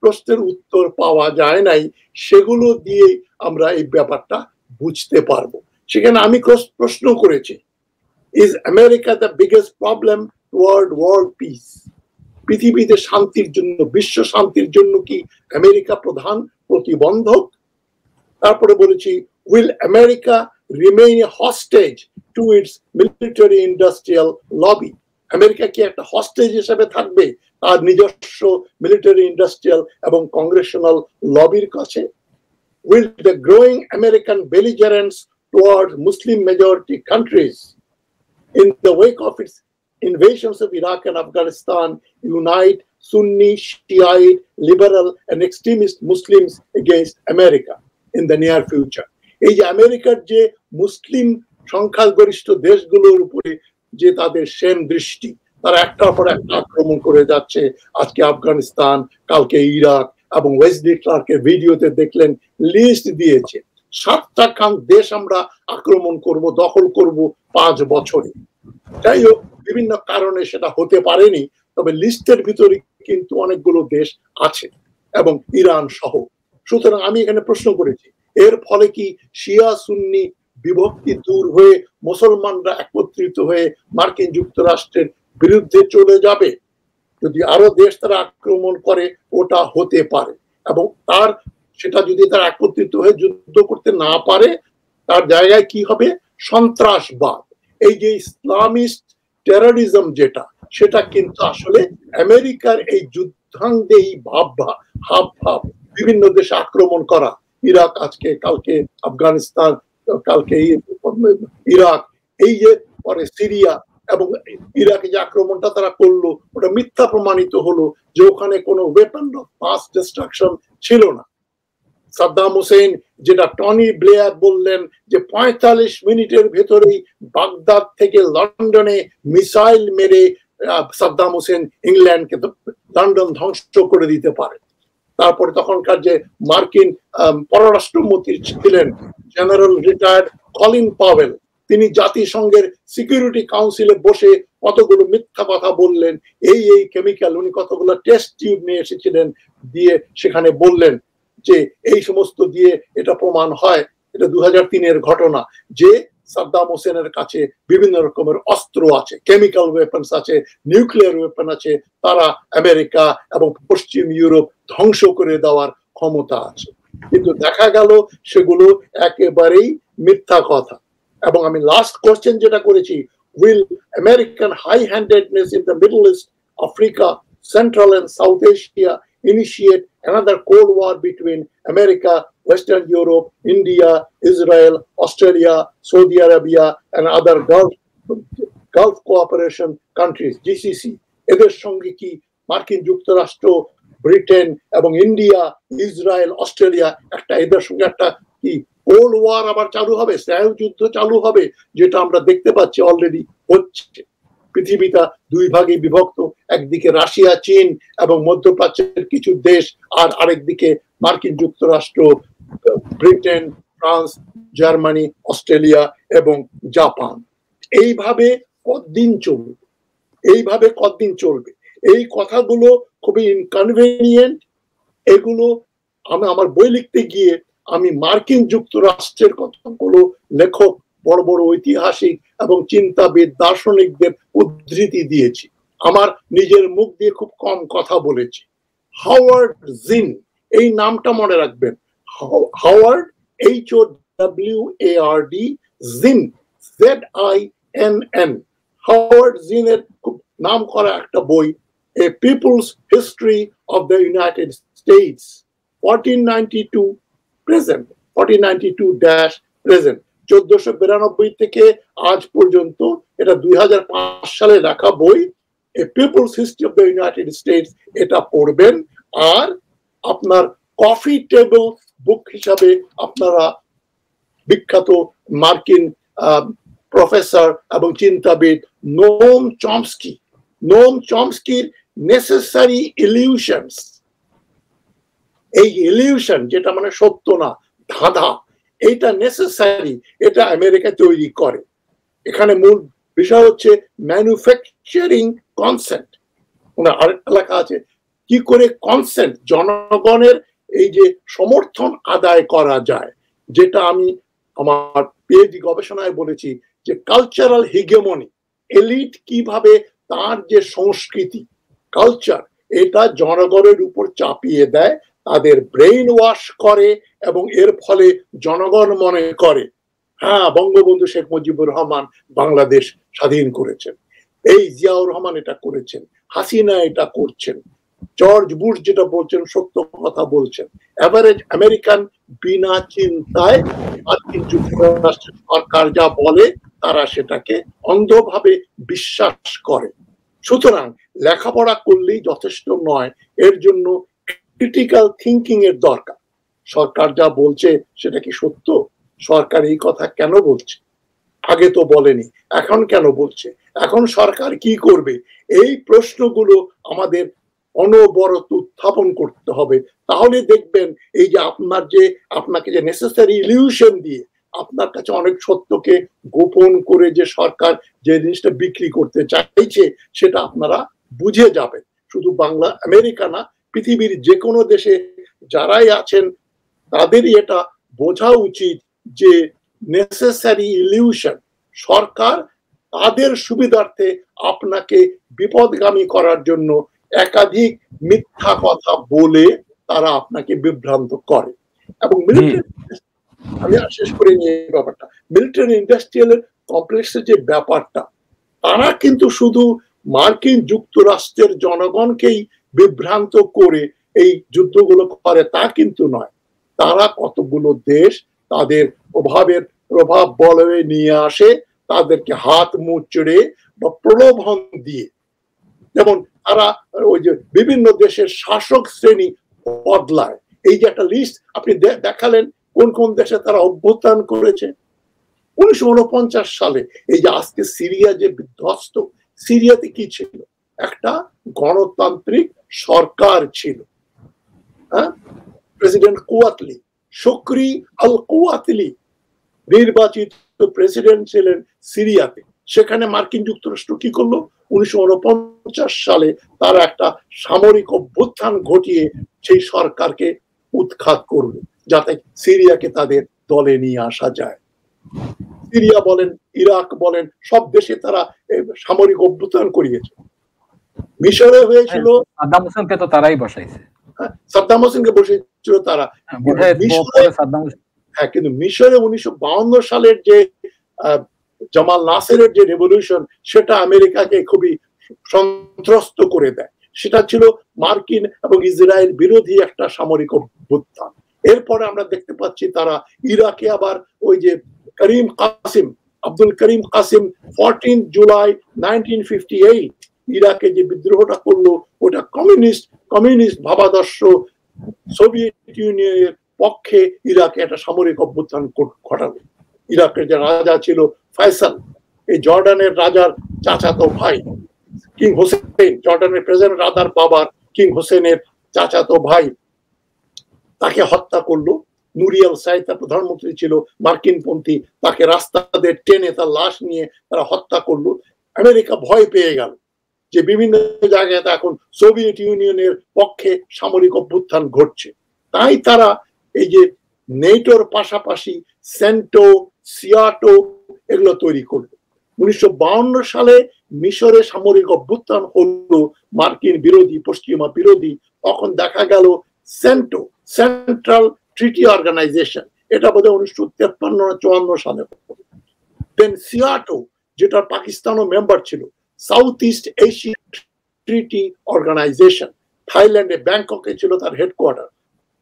F: প্রশ্নের উত্তর পাওয়া যায় নাই সেগুলো দিয়ে আমরা এই ব্যাপারটা বুঝতে পারবো সেখানে আমি প্রশ্ন করেছি is America the biggest problem world world peace পৃথিবীতে শান্তির জন্য বিশ্ব শান্তির জন্য কি আমেরিকা প্রধান প্রতিবন্ধক তারপরে বলেছি will America remain hostage to its military industrial lobby America কি একটা হস্টেজ হিসেবে থাকবে তার নিজস্ব মিলিটারি ইন্ডাস্ট্রিয়াল এবং কংগ্রেশনাল লবির কাছে will the growing American belligerence towards Muslim majority countries in the wake of its invasions of Iraq and Afghanistan unite Sunni, Shiite, liberal, and extremist Muslims against America in the near future. এই যে আমেরিকার যে মুসলিম সংখ্যাগরিষ্ঠ দেশগুলোর উপরে যে তাদের same দৃষ্টি তারা একটার পর একটা আক্রমণ করে যাচ্ছে আজকে আফগানিস্তান কালকে ইরাক এবং ওয়েস্টলি ক্লার্কের ভিডিওতে দেখলেন লিস্ট দিয়েছে সাতটা খান দেশ আমরা আক্রমণ করব দখল করব পাঁচ বছরে যাই হোক বিভিন্ন কারণে সেটা হতে পারেনি তবে লিস্টের ভিতরে কিন্তু অনেকগুলো দেশ আছে এবং ইরান সহ সুতরাং আমি এখানে প্রশ্ন করেছি এর ফলে কি শিয়া সুন্নি বিভক্তি দূর হয়ে মুসলমানরা একত্রিত হয়ে মার্কিন যুক্তরাষ্ট্রের বিরুদ্ধে চলে যাবে যদি আরো দেশ তারা আক্রমণ করে ওটা হতে পারে এবং তার সেটা যদি তারা একত্রিত হয়ে যুদ্ধ করতে না পারে তার জায়গায় কি হবে সন্ত্রাসবাদ এই যে ইসলামিস্ট টেরোরিজম যেটা সেটা কিন্তু আসলে আমেরিকার এই যুদ্ধাঙ্গেই ভাব হাব ভাব বিভিন্ন দেশে আক্রমণ করা ইরাক আজকে কালকে আফগানিস্তান কালকে ইরাক এই যে পরে সিরিয়া এবং ইরাকে যে আক্রমণটা তারা করলো ওটা মিথ্যা প্রমাণিত হলো যে ওখানে কোনো ওয়েপন অফ মাস ডিস্ট্রাকশন ছিল না সাদ্দাম হোসেন যেটা টনি ব্লেয়ার বললেন যে পঁয়তাল্লিশ মিনিটের ভেতরেই বাগদাদ থেকে লন্ডনে মিসাইল মেরে সাদ্দাম হোসেন ইংল্যান্ডকে লন্ডন ধ্বংস করে দিতে পারে তারপরে তখনকার যে মার্কিন পররাষ্ট্রমন্ত্রী ছিলেন জেনারেল রিটায়ার্ড কলিন পাওয়েল তিনি জাতিসংঘের সিকিউরিটি কাউন্সিলে বসে কতগুলো মিথ্যা কথা বললেন এই এই কেমিক্যাল উনি কতগুলো টেস্ট টিউব নিয়ে এসেছিলেন দিয়ে সেখানে বললেন যে এই সমস্ত দিয়ে এটা প্রমাণ হয় এটা দু তিনের ঘটনা যে সাদ্দাম হোসেনের কাছে বিভিন্ন রকমের অস্ত্র আছে কেমিক্যাল ওয়েপন্স আছে নিউক্লিয়ার ওয়েপন আছে তারা আমেরিকা এবং পশ্চিম ইউরোপ ধ্বংস করে দেওয়ার ক্ষমতা আছে কিন্তু দেখা গেল সেগুলো একেবারেই মিথ্যা কথা এবং আমি লাস্ট কোশ্চেন যেটা করেছি will American high handedness in the Middle East Africa Central and South Asia initiate another Cold War between America, Western Europe, India, Israel, Australia, Saudi Arabia, and other Gulf, Gulf Cooperation countries, GCC. এদের সঙ্গে কি মার্কিন যুক্তরাষ্ট্র Britain এবং India Israel Australia একটা এদের সঙ্গে একটা কি কোল্ড ওয়ার আবার চালু হবে স্নায়ু যুদ্ধ চালু হবে যেটা আমরা দেখতে পাচ্ছি অলরেডি হচ্ছে পৃথিবীটা দুই ভাগে বিভক্ত একদিকে রাশিয়া চীন এবং মধ্যপ্রাচ্যের কিছু দেশ আর আরেক দিকে মার্কিন যুক্তরাষ্ট্র ব্রিটেন ফ্রান্স জার্মানি অস্ট্রেলিয়া এবং জাপান এইভাবে কতদিন চলবে এইভাবে কতদিন চলবে এই কথাগুলো খুবই ইনকনভেনিয়েন্ট এগুলো আমি আমার বই লিখতে গিয়ে আমি মার্কিন যুক্তরাষ্ট্রের কতগুলো লেখক বড় বড় ঐতিহাসিক এবং চিন্তাবিদ দার্শনিকদের উদ্ধৃতি দিয়েছি আমার নিজের মুখ দিয়ে খুব কম কথা বলেছি হাওয়ার্ড জিন এই নামটা মনে রাখবেন Howard H O W A R D Zinn Z I N N Howard জিনের খুব নাম করা একটা বই a people's history of the United States fourteen ninety two present fourteen ninety two dash present চোদ্দশো বিরানব্বই থেকে আজ পর্যন্ত এটা দুই সালে লেখা বই a people's history of the United States এটা পড়বেন আর আপনার কফি টেবল বুক হিসাবে আপনারা বিখ্যাত মার্কিন প্রফেসর এবং চিন্তাবিদ নোম চমস্কি নোম চমস্কির নেসেসারি ইলিউশনস এই ইলিউশন যেটা মানে সত্য না ধাঁধা এইটা নেসেসারি এটা আমেরিকা তৈরি করে এখানে মূল বিষয় হচ্ছে ম্যানুফ্যাকচারিং কনসেন্ট ওনার আরেকটা লেখা আছে কি করে কনসেন্ট জনগণের এই যে সমর্থন আদায় করা যায় যেটা আমি আমার পেজ গবেষণায় বলেছি যে কালচারাল হিগেমনি এলিট কিভাবে তার যে সংস্কৃতি কালচার এটা জনগণের উপর চাপিয়ে দেয় তাদের ব্রেইন ওয়াশ করে এবং এর ফলে জনগণ মনে করে হ্যাঁ বঙ্গবন্ধু শেখ মুজিবুর রহমান বাংলাদেশ স্বাধীন করেছেন এই জিয়াউর রহমান এটা করেছেন হাসিনা এটা করছেন জর্জ বুশ যেটা বলছেন সত্য কথা বলছেন এভারেজ আমেরিকান বিনা চিন্তায় মার্কিন যুক্তরাষ্ট্রের সরকার যা বলে তারা সেটাকে অন্ধভাবে বিশ্বাস করে সুতরাং লেখাপড়া করলেই যথেষ্ট নয় এর জন্য ক্রিটিক্যাল থিঙ্কিং এর দরকার সরকার যা বলছে সেটা কি সত্য সরকার এই কথা কেন বলছে আগে তো বলেনি এখন কেন বলছে এখন সরকার কি করবে এই প্রশ্নগুলো আমাদের অনবরত উত্থাপন করতে হবে তাহলে দেখবেন এই যে আপনার যে আপনাকে যে নেসেসারি ইলিউশন দিয়ে আপনার কাছে অনেক সত্যকে গোপন করে যে সরকার যে জিনিসটা বিক্রি করতে চাইছে সেটা আপনারা বুঝে যাবেন শুধু বাংলা আমেরিকা না পৃথিবীর যে কোনো দেশে যারাই আছেন তাদের এটা বোঝা উচিত যে নেসেসারি ইলিউশন সরকার তাদের সুবিধার্থে আপনাকে বিপদগামী করার জন্য একাধিক মিথ্যা কথা বলে তারা আপনাকে বিভ্রান্ত করে এবং আমি আর শেষ করে নিয়ে ব্যাপারটা মিলিটারি ইন্ডাস্ট্রিয়াল কমপ্লেক্সের যে ব্যাপারটা তারা কিন্তু শুধু মার্কিন যুক্তরাষ্ট্রের জনগণকেই বিভ্রান্ত করে এই যুদ্ধগুলো করে তা কিন্তু নয় তারা কতগুলো দেশ তাদের প্রভাবের প্রভাব বলয়ে নিয়ে আসে তাদেরকে হাত মুচড়ে বা প্রলোভন দিয়ে যেমন তারা ওই যে বিভিন্ন দেশের শাসক শ্রেণী বদলায় এই যে একটা লিস্ট আপনি দেখালেন কোন কোন দেশে তারা অভ্যুত্থান করেছে উনিশশো উনপঞ্চাশ সালে এই যে আজকে সিরিয়া যে বিধ্বস্ত সিরিয়াতে কি ছিল একটা গণতান্ত্রিক সরকার ছিল হ্যাঁ প্রেসিডেন্ট কুয়াতলি শকরি আল কুয়াতলি নির্বাচিত প্রেসিডেন্ট ছিলেন সিরিয়াতে সেখানে মার্কিন যুক্তরাষ্ট্র কি করলো উনিশশো সালে তার একটা সামরিক অভ্যুত্থান ঘটিয়ে সেই সরকারকে উৎখাত করবে যাতে সিরিয়াকে তাদের দলে নিয়ে আসা যায় সিরিয়া বলেন ইরাক বলেন সব দেশে তারা সামরিক অভ্যুত্থান করিয়েছে মিশরে হয়েছিল হ্যাঁ, সাদ্দাম হোসেনকে তো তারাই বসাইছে হ্যাঁ, সাদ্দাম হোসেনকে বসিয়েছে ছিল তারা হ্যাঁ কিন্তু হ্যাঁ, মিশরে উনিশশো সালের যে জামাল নাসেরের যে রেভলিউশন সেটা আমেরিকাকে খুবই সন্ত্রস্ত করে দেয় সেটা ছিল মার্কিন এবং ইসরায়েল বিরোধী একটা সামরিক অভ্যুত্থান এরপরে আমরা দেখতে পাচ্ছি তারা ইরাকে আবার ওই যে Karim Qasim Abdul Karim Qasim fourteen July nineteen ইরাকে যে বিদ্রোহটা করলো ওটা কমিউনিস্ট কমিউনিস্ট ভাবাদর্শ সোভিয়েত ইউনিয়নের পক্ষে ইরাকে একটা সামরিক অভ্যুত্থান ঘটাবে ইরাকের যে রাজা ছিল ফয়সাল এই জর্ডানের রাজার চাচাতো ভাই কিং হোসেন জর্ডানের প্রেসিডেন্ট রাজার বাবার কিং হোসেনের চাচাতো ভাই তাকে হত্যা করলো নুরিয়াল সাইতা প্রধানমন্ত্রী ছিল মার্কিন পন্থী তাকে রাস্তাদের টেনে তার লাশ নিয়ে তারা হত্যা করলো আমেরিকা ভয় পেয়ে গেল যে বিভিন্ন জায়গায় এখন সোভিয়েত ইউনিয়নের পক্ষে সামরিক অভ্যুত্থান ঘটছে তাই তারা এই যে নেটোর পাশাপাশি সেন্টো সিয়াটো এগুলো তৈরি করবে উনিশশো সালে মিশরে সামরিক অভ্যুত্থান হলো মার্কিন বিরোধী পশ্চিমা বিরোধী তখন দেখা গেল সেন্টো সেন্ট্রাল ট্রিটি অর্গানাইজেশন এটা বোধহয় উনিশশো তেপ্পান্ন চুয়ান্ন সালে দেন সিয়াটো যেটা পাকিস্তানও মেম্বার ছিল সাউথইস্ট এশিয়া ট্রিটি অর্গানাইজেশন থাইল্যান্ডে ব্যাংককে ছিল তার headquarter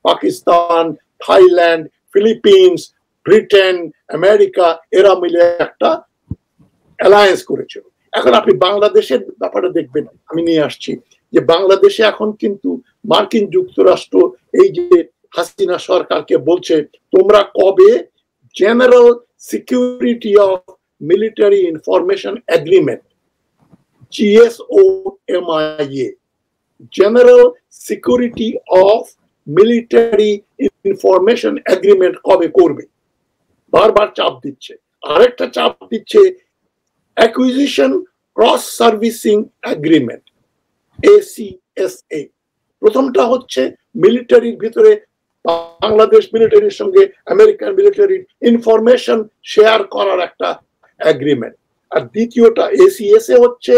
F: Pakistan Thailand Philippines Britain America এরা মিলে একটা অ্যালায়েন্স করেছিল এখন আপনি বাংলাদেশের ব্যাপারে দেখবেন আমি নিয়ে আসছি যে বাংলাদেশে এখন কিন্তু মার্কিন যুক্তরাষ্ট্র এই যে হাসিনা সরকারকে বলছে তোমরা কবে general security of military information agreement GSOMIA, General Security of Military Information Agreement কবে করবে বারবার চাপ দিচ্ছে আরেকটা চাপ দিচ্ছে acquisition cross servicing agreement ACSA প্রথমটা হচ্ছে মিলিটারির ভিতরে বাংলাদেশ মিলিটারির সঙ্গে আমেরিকান মিলিটারির ইনফরমেশন শেয়ার করার একটা এগ্রিমেন্ট আর দ্বিতীয়টা এসিএসএ হচ্ছে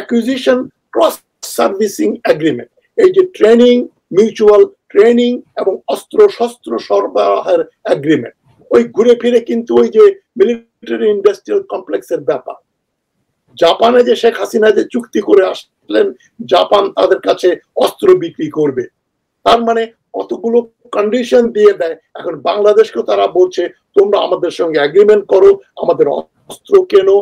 F: acquisition ক্রস সার্ভিসিং এগ্রিমেন্ট এই যে ট্রেনিং মিউচুয়াল ট্রেনিং এবং অস্ত্র শস্ত্র সরবরাহের এগ্রিমেন্ট ওই ঘুরে ফিরে কিন্তু ওই যে মিলিটারি ইন্ডাস্ট্রিয়াল কমপ্লেক্সের ব্যাপার জাপানে যে শেখ হাসিনা যে চুক্তি করে আসলেন জাপান তাদের কাছে অস্ত্র বিক্রি করবে তার মানে কতগুলো কন্ডিশন দিয়ে দেয় এখন বাংলাদেশকে তারা বলছে তোমরা আমাদের সঙ্গে এগ্রিমেন্ট করো আমাদের অস্ত্র কেনো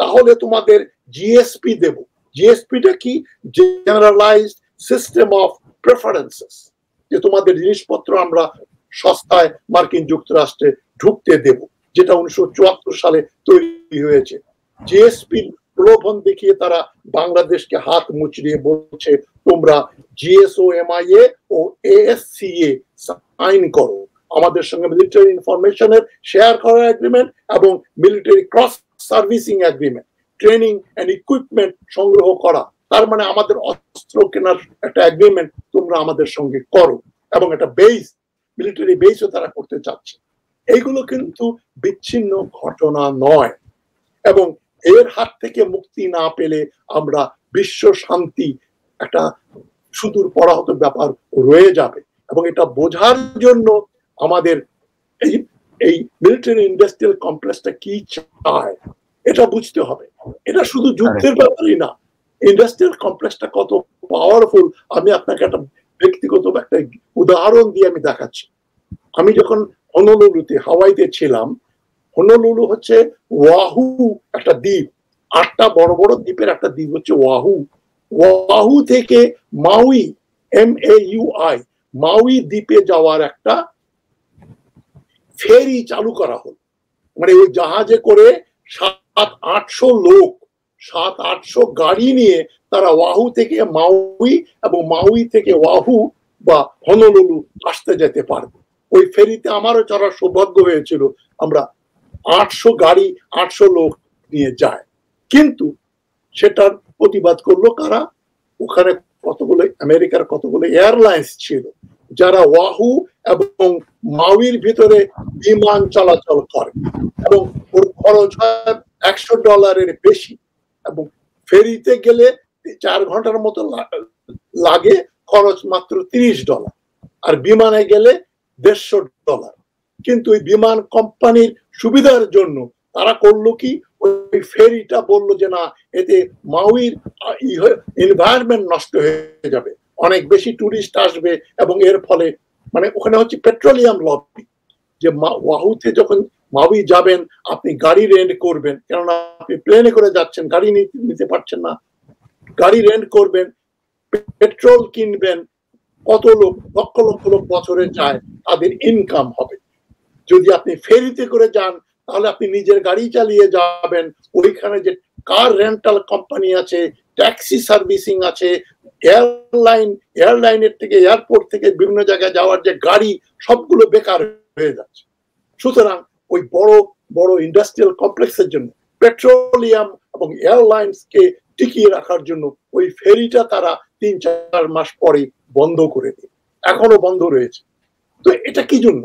F: তাহলে তোমাদের জিএসপি দেবো জিএসপিটা কি জেনারেলাইজড সিস্টেম অফ প্রেফারেন্সেস যে তোমাদের জিনিসপত্র আমরা সস্তায় মার্কিন যুক্তরাষ্ট্রে ঢুকতে দেব যেটা উনিশশো চুয়াত্তর সালে তৈরি হয়েছে জিএসপির প্রলোভন দেখিয়ে তারা বাংলাদেশকে হাত মুচড়িয়ে বলছে তোমরা জিএসও এমআইএ ও এ সাইন করো আমাদের সঙ্গে মিলিটারি ইনফরমেশনের শেয়ার করার এগ্রিমেন্ট এবং military cross servicing agreement training and equipment সংগ্রহ করা তার মানে আমাদের অস্ত্র কেনার একটা অ্যাগ্রিমেন্ট তোমরা আমাদের সঙ্গে করো এবং একটা বেস মিলিটারি বেসও তারা করতে চাচ্ছে এইগুলো কিন্তু বিচ্ছিন্ন ঘটনা নয় এবং এর হাত থেকে মুক্তি না পেলে আমরা বিশ্ব শান্তি একটা সুদূর পরাহত ব্যাপার রয়ে যাবে এবং এটা বোঝার জন্য আমাদের এই এই মিলিটারি ইন্ডাস্ট্রিয়াল কমপ্লেক্সটা কি চায় এটা বুঝতে হবে এটা শুধু যুদ্ধের ব্যাপারই না ইন্ডাস্ট্রিয়াল কমপ্লেক্সটা কত পাওয়ারফুল আমি আপনাকে একটা ব্যক্তিগত একটা উদাহরণ দিয়ে আমি দেখাচ্ছি আমি যখন হনলুলুতে হাওয়াইতে ছিলাম হনলুলু হচ্ছে ওয়াহু একটা দ্বীপ আটটা বড় বড় দ্বীপের একটা দ্বীপ হচ্ছে ওয়াহু ওয়াহু থেকে Maui M A U I Maui দ্বীপে যাওয়ার একটা ফেরি চালু করা হল মানে ওই জাহাজে করে সাত সাত আটশো লোক সাত আটশো গাড়ি নিয়ে তারা ওয়াহু থেকে মাউই এবং মাউই থেকে ওয়াহু বা হনলুলু আসতে যেতে পারবে ওই ফেরিতে আমারও যারা সৌভাগ্য হয়েছিল আমরা আটশো গাড়ি আটশো লোক নিয়ে যায় কিন্তু সেটার প্রতিবাদ করলো কারা ওখানে কতগুলো আমেরিকার কতগুলো এয়ারলাইন্স ছিল যারা ওয়াহু এবং মাউির ভিতরে বিমান চলাচল করে এবং ওর খরচ হয় একশো ডলারের বেশি এবং ফেরিতে গেলে চার ঘন্টার মতো লাগে খরচ মাত্র তিরিশ ডলার আর বিমানে গেলে দেড়শো ডলার কিন্তু ওই বিমান কোম্পানির সুবিধার জন্য তারা করলো কি ওই ফেরিটা বললো যে না এতে মাউির এনভায়রনমেন্ট নষ্ট হয়ে যাবে অনেক বেশি টুরিস্ট আসবে এবং এর ফলে মানে ওখানে হচ্ছে পেট্রোলিয়াম লবি যে ওয়াহুতে যখন মাউই যাবেন আপনি গাড়ি রেন্ট করবেন কেননা আপনি প্লেনে করে যাচ্ছেন গাড়ি নিতে পারছেন না গাড়ি রেন্ট করবেন পেট্রোল কিনবেন কত লোক লক্ষ লক্ষ লোক বছরে যায় তাদের ইনকাম হবে যদি আপনি ফেরিতে করে যান তাহলে আপনি নিজের গাড়ি চালিয়ে যাবেন ওইখানে যে কার রেন্টাল কোম্পানি আছে ট্যাক্সি সার্ভিসিং আছে এয়ারলাইন এয়ারলাইনের থেকে এয়ারপোর্ট থেকে বিভিন্ন জায়গায় যাওয়ার যে গাড়ি সবগুলো বেকার হয়ে যাচ্ছে সুতরাং ওই বড় বড় ইন্ডাস্ট্রিয়াল কমপ্লেক্সের জন্য পেট্রোলিয়াম এবং এয়ারলাইন্সকে টিকিয়ে রাখার জন্য ওই ফেরিটা তারা তিন চার মাস পরে বন্ধ করে দেয় এখনো বন্ধ রয়েছে তো এটা কি জন্য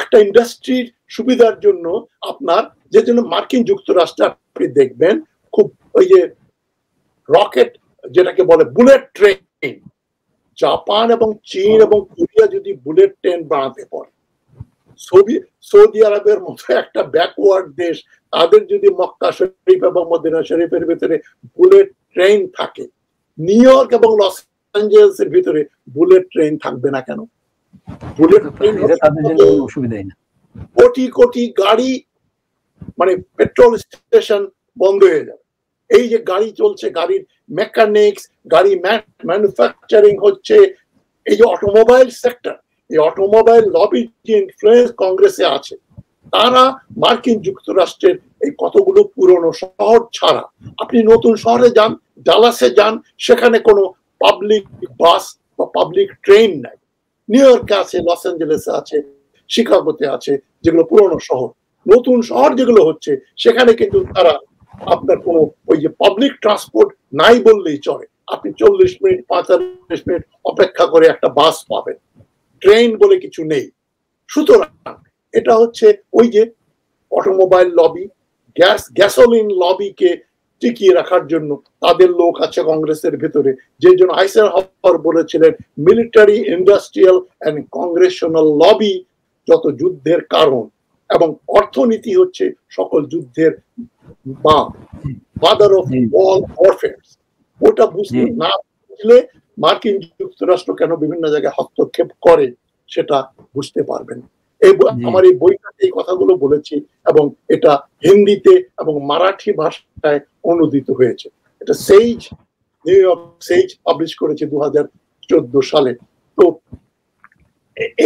F: একটা ইন্ডাস্ট্রির সুবিধার জন্য আপনার যে জন্য মার্কিন যুক্তরাষ্ট্রে আপনি দেখবেন খুব ওই যে রকেট যেটাকে বলে বুলেট ট্রেন জাপান এবং চীন এবং কোরিয়া যদি বুলেট ট্রেন বানাতে পারে সৌদি আরবের মতো একটা ব্যাকওয়ার্ড দেশ তাদের যদি মক্কা শরীফ এবং মদিনা শরীফের ভিতরে বুলেট ট্রেন থাকে নিউ ইয়র্ক এবং লস অ্যাঞ্জেলস এর ভিতরে বুলেট ট্রেন থাকবে না কেন বুলেট ট্রেন অসুবিধাই না কোটি কোটি গাড়ি মানে পেট্রোল স্টেশন বন্ধ হয়ে যাবে এই যে গাড়ি চলছে গাড়ির মেকানিক্স গাড়ি ম্যানুফ্যাকচারিং হচ্ছে এই যে অটোমোবাইল সেক্টর এই অটোমোবাইল লবি যে ইনফ্লুয়েন্স কংগ্রেসে আছে তারা মার্কিন যুক্তরাষ্ট্রের এই কতগুলো পুরনো শহর ছাড়া আপনি নতুন শহরে যান ডালাসে যান সেখানে কোনো পাবলিক বাস বা পাবলিক ট্রেন নাই নিউ ইয়র্কে আছে লস অ্যাঞ্জেলেসে আছে শিকাগোতে আছে যেগুলো পুরনো শহর নতুন শহর যেগুলো হচ্ছে সেখানে কিন্তু তারা আপনার কোনো ওই যে পাবলিক ট্রান্সপোর্ট নাই বললেই চলে আপনি চল্লিশ মিনিট পঁয়তাল্লিশ মিনিট অপেক্ষা করে একটা বাস পাবেন ট্রেন বলে কিছু নেই সুতরাং এটা হচ্ছে ওই যে অটোমোবাইল লবি গ্যাস গ্যাসোলিন লবিকে টিকিয়ে রাখার জন্য তাদের লোক আছে কংগ্রেসের ভেতরে যে জন্য আইসার হফার বলেছিলেন military industrial and congressional lobby যত যুদ্ধের কারণ এবং অর্থনীতি হচ্ছে সকল যুদ্ধের মা ফাদার অফ অল ওয়ারফেয়ার্স ওটা বুঝতে না বুঝলে মার্কিন যুক্তরাষ্ট্র কেন বিভিন্ন জায়গায় হস্তক্ষেপ করে সেটা বুঝতে পারবেন এই আমার এই বইটা এই কথাগুলো বলেছি এবং এটা হিন্দিতে এবং মারাঠি ভাষায় অনুদিত হয়েছে এটা Sage New York Sage publish করেছে দু চোদ্দ সালে তো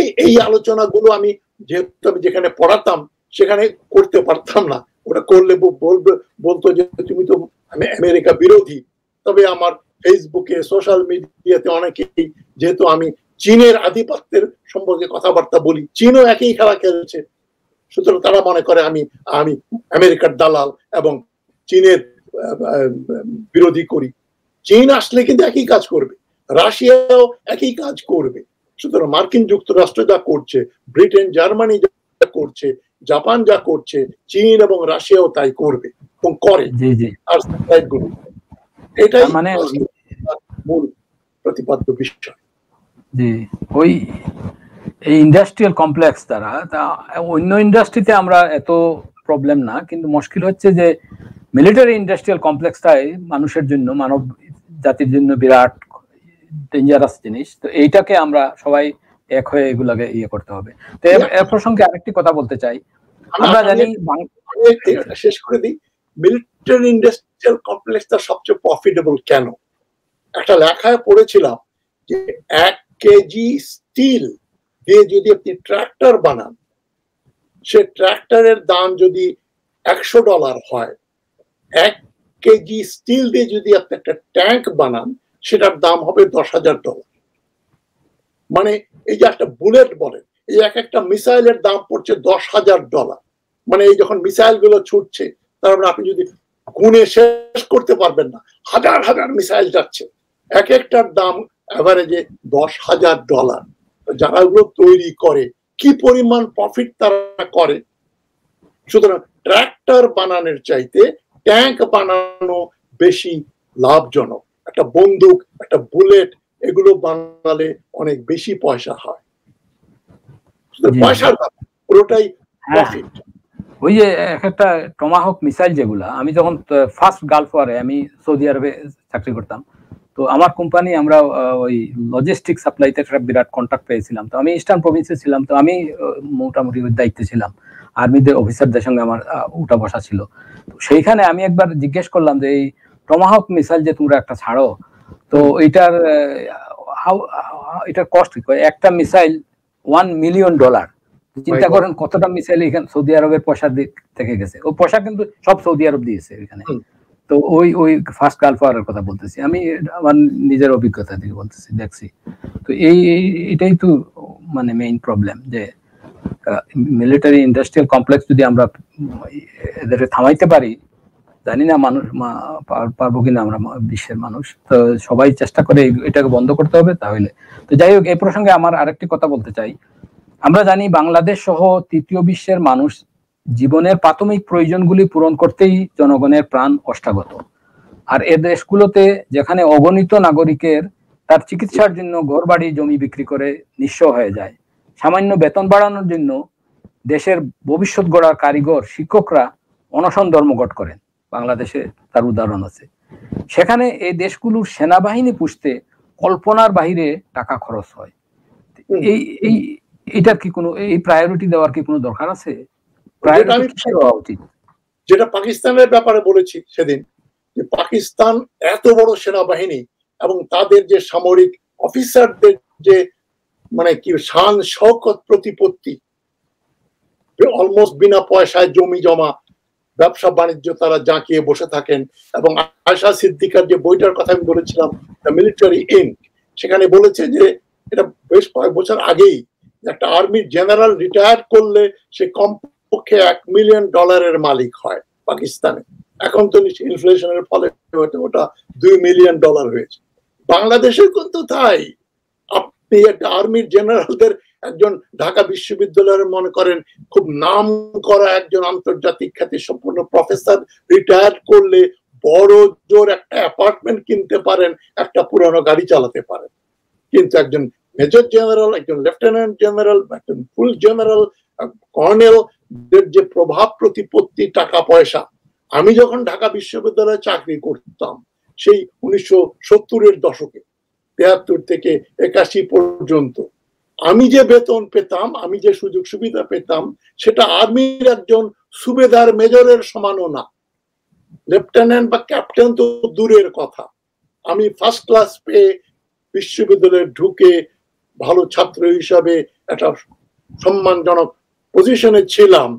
F: এই এই আলোচনাগুলো আমি যেহেতু আমি যেখানে পড়াতাম সেখানে করতে পারতাম না ওটা করলে বলবে বলতো যে তুমি তো আমি আমেরিকা বিরোধী তবে আমার ফেসবুকে সোশ্যাল মিডিয়াতে অনেকেই যেহেতু আমি চীনের আধিপত্যের সম্পর্কে কথাবার্তা বলি চীনও একই খেলা খেলছে সুতরাং তারা মনে করে আমি আমি আমেরিকার দালাল এবং চীনের বিরোধী করি চীন আসলে কিন্তু একই কাজ করবে রাশিয়াও একই কাজ করবে সুতরাং মার্কিন যুক্তরাষ্ট্র যা করছে ব্রিটেন জার্মানি যা করছে জাপান যা করছে চীন এবং রাশিয়াও তাই করবে এবং করে আর স্যাটেলাইট এটাই মানে
A: মূল প্রতিপাদ্য বিষয় জি ওই এই ইন্ডাস্ট্রিয়াল কমপ্লেক্স দ্বারা তা অন্য ইন্ডাস্ট্রিতে আমরা এত প্রবলেম না কিন্তু মুশকিল হচ্ছে যে মিলিটারি ইন্ডাস্ট্রিয়াল কমপ্লেক্সটাই মানুষের জন্য মানব জাতির জন্য বিরাট ডেঞ্জারাস জিনিস তো এইটাকে আমরা সবাই এক হয়ে এগুলাকে ইয়ে করতে হবে তো এর প্রসঙ্গে আরেকটি কথা বলতে চাই আমরা জানি
F: শেষ করে দিই মিলিটারি ইন্ডাস্ট্রিয়াল কমপ্লেক্সটা সবচেয়ে প্রফিটেবল কেন একটা লেখায় পড়েছিলাম যে এক কেজি স্টিল দিয়ে যদি আপনি ট্র্যাক্টর বানান সে ট্র্যাক্টরের দাম যদি একশো ডলার হয় এক কেজি স্টিল দিয়ে যদি আপনি একটা ট্যাঙ্ক বানান সেটার দাম হবে দশ হাজার ডলার মানে এই যে একটা বুলেট বলেন এই এক একটা মিসাইলের দাম পড়ছে দশ হাজার ডলার মানে এই যখন মিসাইল গুলো ছুটছে তার মানে আপনি যদি গুণে শেষ করতে পারবেন না হাজার হাজার মিসাইল যাচ্ছে এক একটার দাম অ্যাভারেজে দশ হাজার ডলার যারা ওগুলো তৈরি করে কি পরিমাণ প্রফিট তারা করে সুতরাং ট্র্যাক্টর বানানোর চাইতে ট্যাঙ্ক বানানো বেশি লাভজনক একটা বন্দুক একটা বুলেট এগুলো বানালে অনেক বেশি পয়সা হয়
A: পয়সার পুরোটাই প্রফিট হ্যাঁ। ওই যে একটা টমাহক মিসাইল যেগুলা আমি যখন ফার্স্ট গালফ ওয়ারে আমি সৌদি আরবে চাকরি করতাম তো আমার কোম্পানি আমরা ওই লজিস্টিক সাপ্লাইতে একটা বিরাট কন্ট্রাক্ট পেয়েছিলাম তো আমি ইস্টার্ন প্রভিন্সে ছিলাম তো আমি মোটামুটি ওই দায়িত্বে ছিলাম আর্মিদের অফিসারদের সঙ্গে আমার উঠা বসা ছিল তো সেইখানে আমি একবার জিজ্ঞেস করলাম যে এই টমাহক মিসাইল যে তোমরা একটা ছাড়ো তো এটার হাউ এটার কস্ট একটা মিসাইল ওয়ান মিলিয়ন ডলার চিন্তা করেন কতটা মিসাইল এখানে সৌদি আরবের পয়সা থেকে গেছে ও পয়সা কিন্তু সব সৌদি আরব দিয়েছে এখানে তো ওই ওই ফার্স্ট গালফাওয়ারের কথা বলতেছি আমি আমার নিজের অভিজ্ঞতা থেকে বলতেছি দেখছি তো এই এটাই তো মানে মেইন প্রবলেম যে মিলিটারি ইন্ডাস্ট্রিয়াল কমপ্লেক্স যদি আমরা এদের থামাইতে পারি জানি না মানুষ পারবো কিনা আমরা বিশ্বের মানুষ তো সবাই চেষ্টা করে এটাকে বন্ধ করতে হবে তাহলে তো যাই হোক এই প্রসঙ্গে আমার আরেকটি কথা বলতে চাই আমরা জানি বাংলাদেশ সহ তৃতীয় বিশ্বের মানুষ জীবনের প্রাথমিক প্রয়োজনগুলি পূরণ করতেই জনগণের প্রাণ অষ্টাগত আর এ দেশগুলোতে যেখানে অগণিত নাগরিকের তার চিকিৎসার জন্য ঘর বাড়ি জমি বিক্রি করে নিঃস্ব হয়ে যায় সামান্য বেতন বাড়ানোর জন্য দেশের ভবিষ্যৎ গড়ার কারিগর শিক্ষকরা অনশন ধর্মঘট করেন বাংলাদেশে তার উদাহরণ আছে সেখানে এই দেশগুলোর সেনাবাহিনী পুষতে কল্পনার বাহিরে টাকা খরচ হয় এই এই এটার কি কোনো এই প্রায়োরিটি দেওয়ার কি কোনো দরকার আছে
F: যেটা পাকিস্তানের ব্যাপারে বলেছি সেদিন যে পাকিস্তান এত বড় সেনাবাহিনী এবং তাদের যে সামরিক অফিসারদের যে মানে কি শান শকত প্রতিপত্তি অলমোস্ট বিনা পয়সায় জমি জমা ব্যবসা বাণিজ্য তারা জাঁকিয়ে বসে থাকেন এবং আশা সিদ্দিকার যে বইটার কথা আমি বলেছিলাম মিলিটারি ইন সেখানে বলেছে যে এটা বেশ কয়েক বছর আগেই একটা আর্মি জেনারেল রিটায়ার করলে সে কমপক্ষে এক মিলিয়ন ডলারের মালিক হয় পাকিস্তানে এখন তো ইনফ্লেশনের ফলে ওটা দুই মিলিয়ন ডলার হয়েছে বাংলাদেশের কিন্তু তাই আপনি একটা আর্মির জেনারেলদের একজন ঢাকা বিশ্ববিদ্যালয়ের মনে করেন খুব নাম করা একজন আন্তর্জাতিক খ্যাতি সম্পূর্ণ প্রফেসর রিটায়ার করলে বড় জোর একটা অ্যাপার্টমেন্ট কিনতে পারেন একটা পুরানো গাড়ি চালাতে পারেন কিন্তু একজন মেজর জেনারেল একজন লেফটেন্যান্ট জেনারেল একজন ফুল জেনারেল কর্নেল দের যে প্রভাব প্রতিপত্তি টাকা পয়সা আমি যখন ঢাকা বিশ্ববিদ্যালয়ে চাকরি করতাম সেই উনিশশো সত্তরের দশকে তেহাত্তর থেকে একাশি পর্যন্ত আমি যে বেতন পেতাম আমি যে সুযোগ সুবিধা পেতাম সেটা আর্মির একজন সুবেদার মেজরের সমানও না লেফটেন্যান্ট বা ক্যাপ্টেন তো দূরের কথা আমি ফার্স্ট ক্লাস পেয়ে বিশ্ববিদ্যালয়ে ঢুকে ভালো ছাত্র হিসাবে একটা সম্মানজনক পজিশনে ছিলাম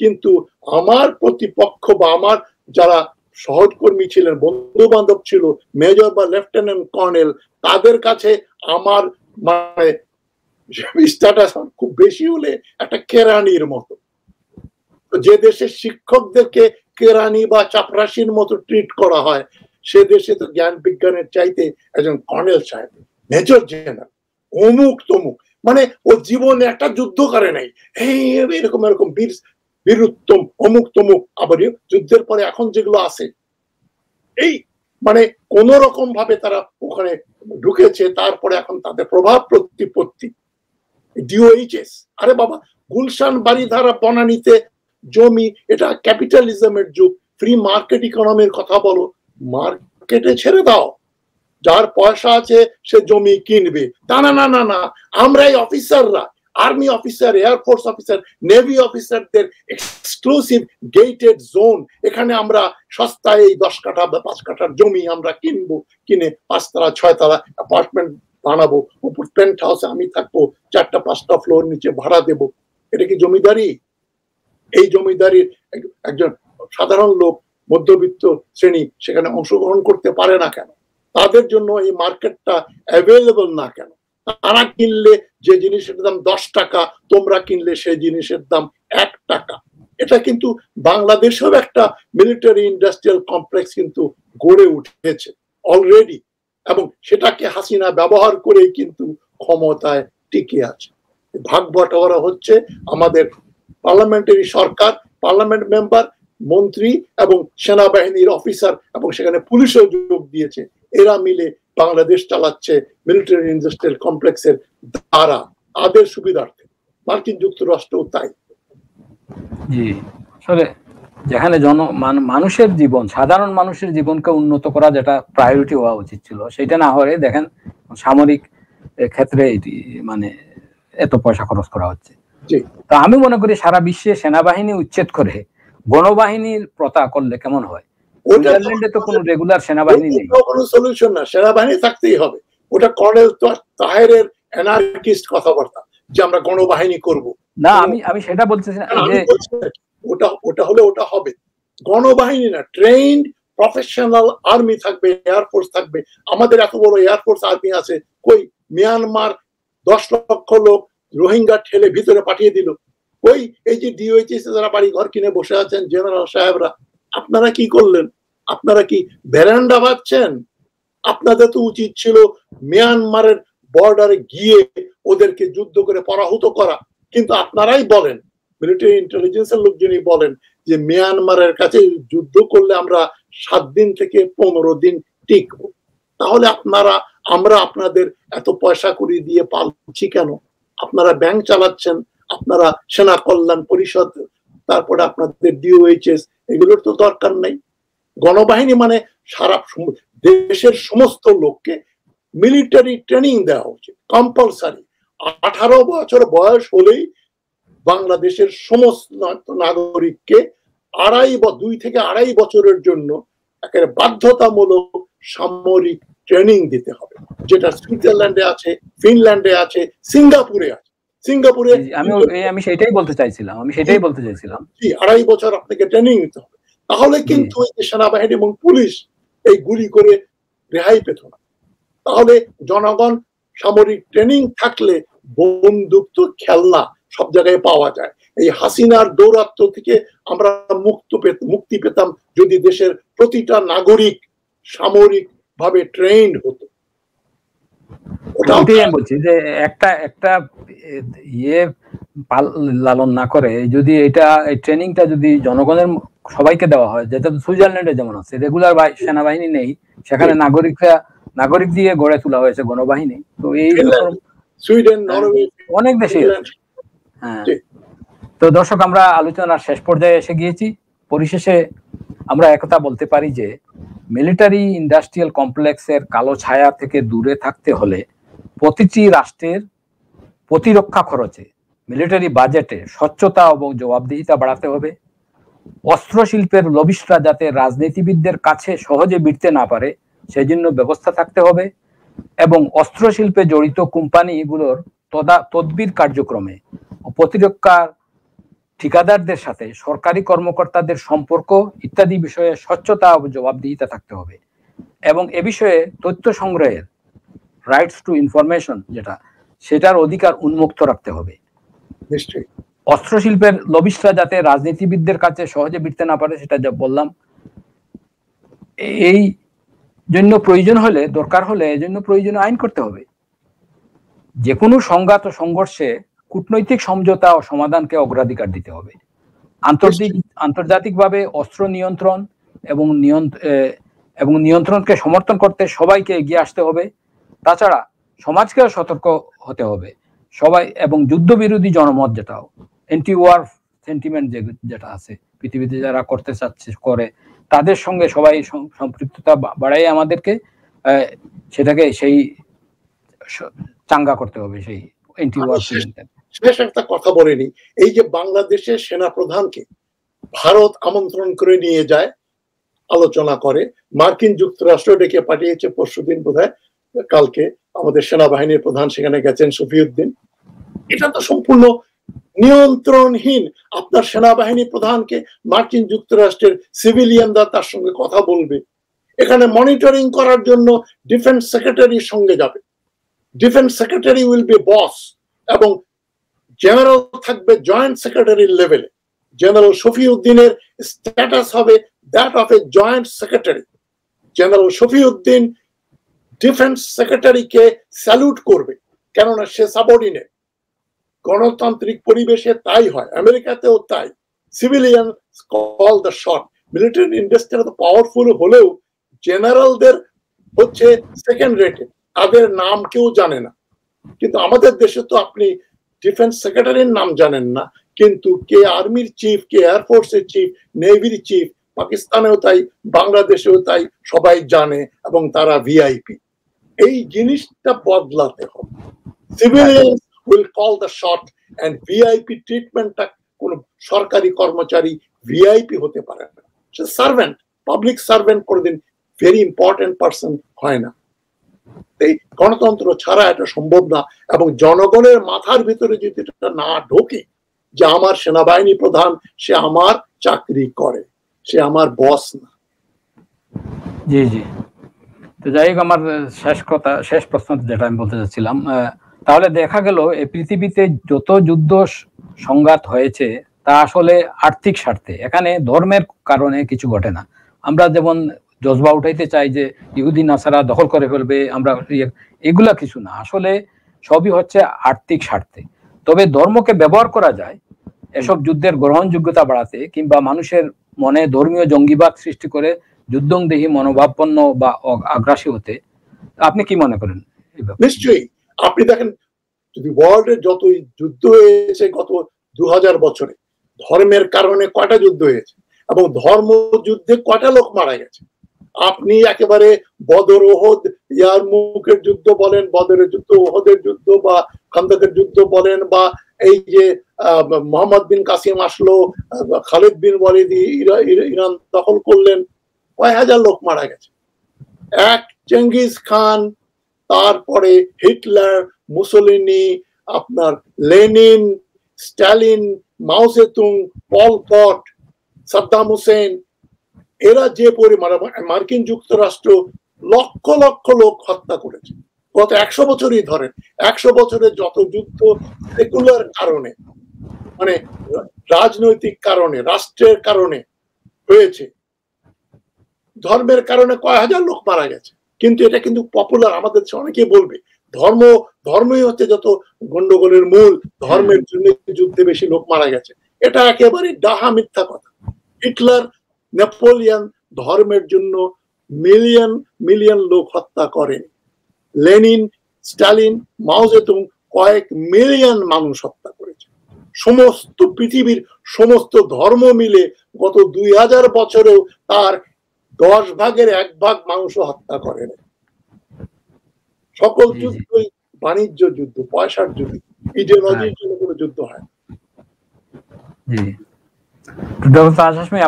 F: কিন্তু আমার প্রতিপক্ষ বা আমার যারা সহজকর্মী ছিলেন বন্ধু বান্ধব ছিল মেজর বা লেফটেন্যান্ট কর্নেল তাদের কাছে আমার মানে স্ট্যাটাস খুব বেশি হলে একটা কেরানির মতো যে দেশে শিক্ষকদেরকে কেরানি বা চাপরাশির মতো ট্রিট করা হয় সে দেশে তো জ্ঞান বিজ্ঞানের চাইতে একজন কর্নেল সাহেব মেজর জেনারেল অমুক তমুক মানে ও জীবনে একটা যুদ্ধ করে নাই এই এরকম এরকম বীর বীরুত্তম অমুক তমুক আবার যুদ্ধের পরে এখন যেগুলো আছে এই মানে কোন রকম ভাবে তারা ওখানে ঢুকেছে তারপরে এখন তাদের প্রভাব প্রতিপত্তি ডিওএইচএস আরে বাবা গুলশান বাড়ি বাড়িধারা বনানিতে জমি এটা ক্যাপিটালিজমের যুগ ফ্রি মার্কেট ইকোনমির কথা বলো মার্কেটে ছেড়ে দাও যার পয়সা আছে সে জমি কিনবে তা না না না না আমরা এই অফিসাররা army officer air force officer navy অফিসারদের এক্সক্লুসিভ গেটেড জোন এখানে আমরা সস্তায় এই দশ কাঠা বা পাঁচ কাঠার জমি আমরা কিনবো কিনে পাঁচতলা ছয়তলা অ্যাপার্টমেন্ট বানাবো ওপর পেন্ট হাউসে আমি থাকবো চারটা পাঁচটা ফ্লোর নিচে ভাড়া দেব এটা কি জমিদারি এই জমিদারির একজন সাধারণ লোক মধ্যবিত্ত শ্রেণী সেখানে অংশগ্রহণ করতে পারে না কেন তাদের জন্য এই মার্কেটটা অ্যাভেলেবল না কেন তারা কিনলে যে জিনিসের দাম দশ টাকা তোমরা কিনলে সেই জিনিসের দাম এক টাকা এটা কিন্তু বাংলাদেশেও একটা মিলিটারি ইন্ডাস্ট্রিয়াল কমপ্লেক্স কিন্তু গড়ে উঠেছে অলরেডি এবং সেটাকে হাসিনা ব্যবহার করে কিন্তু ক্ষমতায় টিকে আছে ভাগ বটোয়ারা হচ্ছে আমাদের পার্লামেন্টারি সরকার পার্লামেন্ট মেম্বার মন্ত্রী এবং সেনাবাহিনীর অফিসার এবং সেখানে পুলিশও যোগ দিয়েছে এরা মিলে বাংলাদেশ চালাচ্ছে মিলিটারি ইন্ডাস্ট্রিয়াল কমপ্লেক্সের দ্বারা আদের সুবিধার্থে
A: মার্কিন যুক্তরাষ্ট্রও তাই জি যেখানে জন মানুষের জীবন সাধারণ মানুষের জীবনকে উন্নত করা যেটা প্রায়োরিটি হওয়া উচিত ছিল সেটা না হলে দেখেন সামরিক ক্ষেত্রে এটি মানে এত পয়সা খরচ করা হচ্ছে তো আমি মনে করি সারা বিশ্বে সেনাবাহিনী উচ্ছেদ করে গণবাহিনীর প্রথা করলে কেমন হয় সুইজারল্যান্ডে তো কোনো রেগুলার সেনাবাহিনী নেই কোনো সলিউশন না সেনাবাহিনী
F: থাকতেই হবে ওটা কর্নেল তাহেরের অ্যানার্কিস্ট কথাবার্তা যে আমরা গণবাহিনী করব
A: না আমি আমি সেটা বলতেছি না যে
F: ওটা ওটা হলে ওটা হবে গণবাহিনী না ট্রেন্ড প্রফেশনাল আর্মি থাকবে এয়ারফোর্স থাকবে আমাদের এত বড় এয়ারফোর্স আর্মি আছে কই মিয়ানমার দশ লক্ষ লোক রোহিঙ্গা ঠেলে ভিতরে পাঠিয়ে দিল ওই এই যে ডিওএইচএস যারা বাড়ি ঘর কিনে বসে আছেন জেনারেল সাহেবরা আপনারা কি করলেন আপনারা কি ভেরান্ডা ভাবছেন আপনাদের তো উচিত ছিল মিয়ানমারের বর্ডারে গিয়ে ওদেরকে যুদ্ধ করে পরাহত করা কিন্তু আপনারাই বলেন মিলিটারি ইন্টেলিজেন্স ইন্টেলিজেন্সের লোকজনই বলেন যে মিয়ানমারের কাছে যুদ্ধ করলে আমরা সাত দিন থেকে পনেরো দিন টিকব তাহলে আপনারা আমরা আপনাদের এত পয়সা করি দিয়ে পালছি কেন আপনারা ব্যাংক চালাচ্ছেন আপনারা সেনা কল্যাণ পরিষদ তারপরে আপনাদের ডিওএইচএস এগুলোর তো দরকার নাই গণবাহিনী মানে সারা দেশের সমস্ত লোককে মিলিটারি ট্রেনিং দেওয়া উচিত কম্পালসারি আঠারো বছর বয়স হলেই বাংলাদেশের সমস্ত নাগরিককে আড়াই দুই থেকে আড়াই বছরের জন্য একেবারে বাধ্যতামূলক সামরিক ট্রেনিং দিতে হবে যেটা সুইজারল্যান্ডে আছে ফিনল্যান্ডে আছে সিঙ্গাপুরে আছে সিঙ্গাপুরে আমি আমি সেটাই বলতে চাইছিলাম আমি সেটাই বলতে চাইছিলাম জি আড়াই বছর আপনাকে ট্রেনিং নিতে হবে তাহলে কিন্তু সেনাবাহিনী এবং পুলিশ এই গুলি করে রেহাই পেত না তাহলে জনগণ সামরিক ট্রেনিং থাকলে বন্দুক তো খেলনা সব জায়গায় পাওয়া যায় এই হাসিনার দৌরাত্ম থেকে আমরা মুক্ত মুক্তি পেতাম যদি দেশের প্রতিটা নাগরিক সামরিক ভাবে ট্রেন্ড হতো
A: বলছি যে একটা একটা ইয়ে লালন না করে যদি এটা এই ট্রেনিংটা যদি জনগণের সবাইকে দেওয়া হয় যেটা সুইজারল্যান্ডে যেমন আছে রেগুলার সেনাবাহিনী নেই সেখানে নাগরিকরা নাগরিক দিয়ে গড়ে তোলা হয়েছে গণবাহিনী তো এই সুইডেন অনেক দেশে হ্যাঁ। তো দর্শক আমরা আলোচনার শেষ পর্যায়ে এসে গিয়েছি পরিশেষে আমরা একথা বলতে পারি যে মিলিটারি ইন্ডাস্ট্রিয়াল কমপ্লেক্সের কালো ছায়া থেকে দূরে থাকতে হলে প্রতিটি রাষ্ট্রের প্রতিরক্ষা খরচে মিলিটারি বাজেটে স্বচ্ছতা এবং জবাবদিহিতা বাড়াতে হবে অস্ত্র শিল্পের লবিস্টরা যাতে রাজনীতিবিদদের কাছে সহজে বিড়তে না পারে সেই জন্য ব্যবস্থা থাকতে হবে এবং অস্ত্র শিল্পে জড়িত কোম্পানিগুলোর তদবির কার্যক্রমে প্রতিরক্ষার ঠিকাদারদের সাথে সরকারি কর্মকর্তাদের সম্পর্ক ইত্যাদি বিষয়ে স্বচ্ছতা ও জবাবদিহিতা থাকতে হবে এবং এ বিষয়ে তথ্য সংগ্রহের রাইটস টু ইনফরমেশন যেটা সেটার অধিকার উন্মুক্ত রাখতে হবে অস্ত্র অস্ত্রশিল্পের লবিস্টরা যাতে রাজনীতিবিদদের কাছে সহজে বিটতে না পারে সেটা যা বললাম এই জন্য প্রয়োজন হলে দরকার হলে এজন্য প্রয়োজনীয় আইন করতে হবে যে কোনো সংঘাত ও সংঘর্ষে কূটনৈতিক সমঝোতা ও সমাধানকে অগ্রাধিকার দিতে হবে আন্তর্জাতিক আন্তর্জাতিকভাবে অস্ত্র নিয়ন্ত্রণ এবং এবং নিয়ন্ত্রণকে সমর্থন করতে সবাইকে এগিয়ে আসতে হবে তাছাড়া সমাজকেও সতর্ক হতে হবে সবাই এবং যুদ্ধবিরোধী জনমত যেটাও এন্টি ওয়ার সেন্টিমেন্ট যেটা আছে পৃথিবীতে যারা করতে চাচ্ছে করে তাদের সঙ্গে সবাই সম্পৃক্ততা বাড়াই আমাদেরকে সেটাকে সেই চাঙ্গা করতে হবে সেই শেষ একটা
F: কথা বলেনি এই যে বাংলাদেশের সেনা প্রধানকে ভারত আমন্ত্রণ করে নিয়ে যায় আলোচনা করে মার্কিন যুক্তরাষ্ট্র ডেকে পাঠিয়েছে পরশুদিন বোধ কালকে আমাদের সেনাবাহিনীর প্রধান সেখানে গেছেন সফিউদ্দিন এটা তো সম্পূর্ণ নিয়ন্ত্রণহীন আপনার সেনাবাহিনী প্রধানকে মার্কিন যুক্তরাষ্ট্রের সিভিলিয়ানরা তার সঙ্গে কথা বলবে এখানে মনিটরিং করার জন্য ডিফেন্স সেক্রেটারির সঙ্গে যাবে defence secretary will be boss এবং জেনারেল থাকবে জয়েন্ট সেক্রেটারি লেভেলে জেনারেল শফিউদ্দিনের উদ্দিনের স্ট্যাটাস হবে that of a joint secretary general Shafiuddin Uddin defence সেক্রেটারিকে স্যালুট করবে কেননা সে সাবঅর্ডিনেট গণতান্ত্রিক পরিবেশে তাই হয় আমেরিকাতেও তাই civilian call the shot military industry powerful হলেও জেনারেলদের হচ্ছে সেকেন্ড রেটেড তাদের নাম কেউ জানে না কিন্তু আমাদের দেশে তো আপনি ডিফেন্স সেক্রেটারির নাম জানেন না কিন্তু কে আর্মির চিফ কে এয়ারফোর্সের চিফ নেভির চিফ পাকিস্তানেও তাই বাংলাদেশেও তাই সবাই জানে এবং তারা ভিআইপি এই জিনিসটা বদলাতে হবে civilian will call the shot and VIP ট্রিটমেন্টটা কোনো সরকারি কর্মচারী ভিআইপি হতে পারে না সার্ভেন্ট পাবলিক সার্ভেন্ট করে দিন ভেরি ইম্পর্টেন্ট পার্সন হয় না এই গণতন্ত্র ছাড়া এটা সম্ভব না এবং জনগণের মাথার ভিতরে যদি এটা না ঢোকে যে আমার সেনাবাহিনী প্রধান সে আমার চাকরি করে সে আমার
A: বস না জি জি তো যাই হোক আমার শেষ কথা শেষ প্রশ্ন যেটা আমি বলতে চাচ্ছিলাম তাহলে দেখা গেল এই পৃথিবীতে যত যুদ্ধ সংঘাত হয়েছে তা আসলে আর্থিক স্বার্থে এখানে ধর্মের কারণে কিছু ঘটে না আমরা যেমন জজবা উঠাইতে চাই যে ইহুদি নাসারা দখল করে ফেলবে আমরা ইয়ে, এগুলা কিছু না আসলে সবই হচ্ছে আর্থিক স্বার্থে তবে ধর্মকে ব্যবহার করা যায় এসব যুদ্ধের গ্রহণযোগ্যতা বাড়াতে কিংবা মানুষের মনে ধর্মীয় জঙ্গিবাদ সৃষ্টি করে যুদ্ধংদেহী মনোভাবপন্ন বা আগ্রাসী হতে আপনি কি মনে করেন নিশ্চয়ই আপনি দেখেন যদি ওয়ার্ল্ডে যত যুদ্ধ হয়েছে
F: গত দু হাজার বছরে ধর্মের কারণে কয়টা যুদ্ধ হয়েছে এবং ধর্মযুদ্ধে কয়টা লোক মারা গেছে আপনি একেবারে বদর ওহদ ইয়ার মুখের যুদ্ধ বলেন বদরের যুদ্ধ ওহদের যুদ্ধ বা খন্দকের যুদ্ধ বলেন বা এই যে মোহাম্মদ বিন কাসিম আসলো খালিদ বিন ওয়ালিদ ইরান দখল করলেন কয় হাজার লোক মারা গেছে এক চেঙ্গিস খান তারপরে হিটলার মুসলিনি আপনার Lenin Stalin Mao Zedong Pol Pot Saddam Hussein এরা যে পরিমাণ মার্কিন যুক্তরাষ্ট্র লক্ষ লক্ষ লোক হত্যা করেছে গত একশো বছরই ধরেন একশো বছরের যত যুদ্ধ সেকুলার কারণে মানে রাজনৈতিক কারণে রাষ্ট্রের কারণে হয়েছে ধর্মের কারণে কয় হাজার লোক মারা গেছে কিন্তু এটা কিন্তু পপুলার আমাদের অনেকে বলবে ধর্ম ধর্মই হচ্ছে যত গন্ডগোলের মূল ধর্মের জন্য যুদ্ধে বেশি লোক মারা গেছে এটা একেবারে ডাহা মিথ্যা কথা হিটলার নেপোলিয়ান ধর্মের জন্য মিলিয়ন মিলিয়ন লোক হত্যা করেন লেনিন স্টালিন মাওজেতুং কয়েক মিলিয়ন মানুষ হত্যা করেছে সমস্ত পৃথিবীর সমস্ত ধর্ম মিলে গত দুই হাজার বছরেও তার দশ ভাগের এক ভাগ মানুষ হত্যা করেন সকল যুদ্ধই বাণিজ্য যুদ্ধ পয়সার যুদ্ধ ইডিওলজির হ্যাঁ। জন্য কোনো যুদ্ধ হয়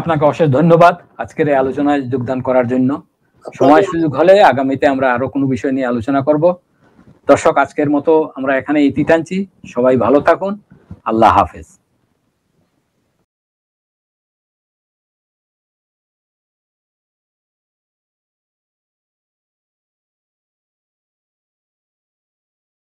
A: আপনাকে অশেষ ধন্যবাদ আজকের এই আলোচনায় যোগদান করার জন্য সময় সুযোগ হলে আগামীতে আমরা আরো কোনো বিষয় নিয়ে আলোচনা করব দর্শক আজকের মতো আমরা এখানে ইতি টানছি সবাই ভালো থাকুন আল্লাহ হাফেজ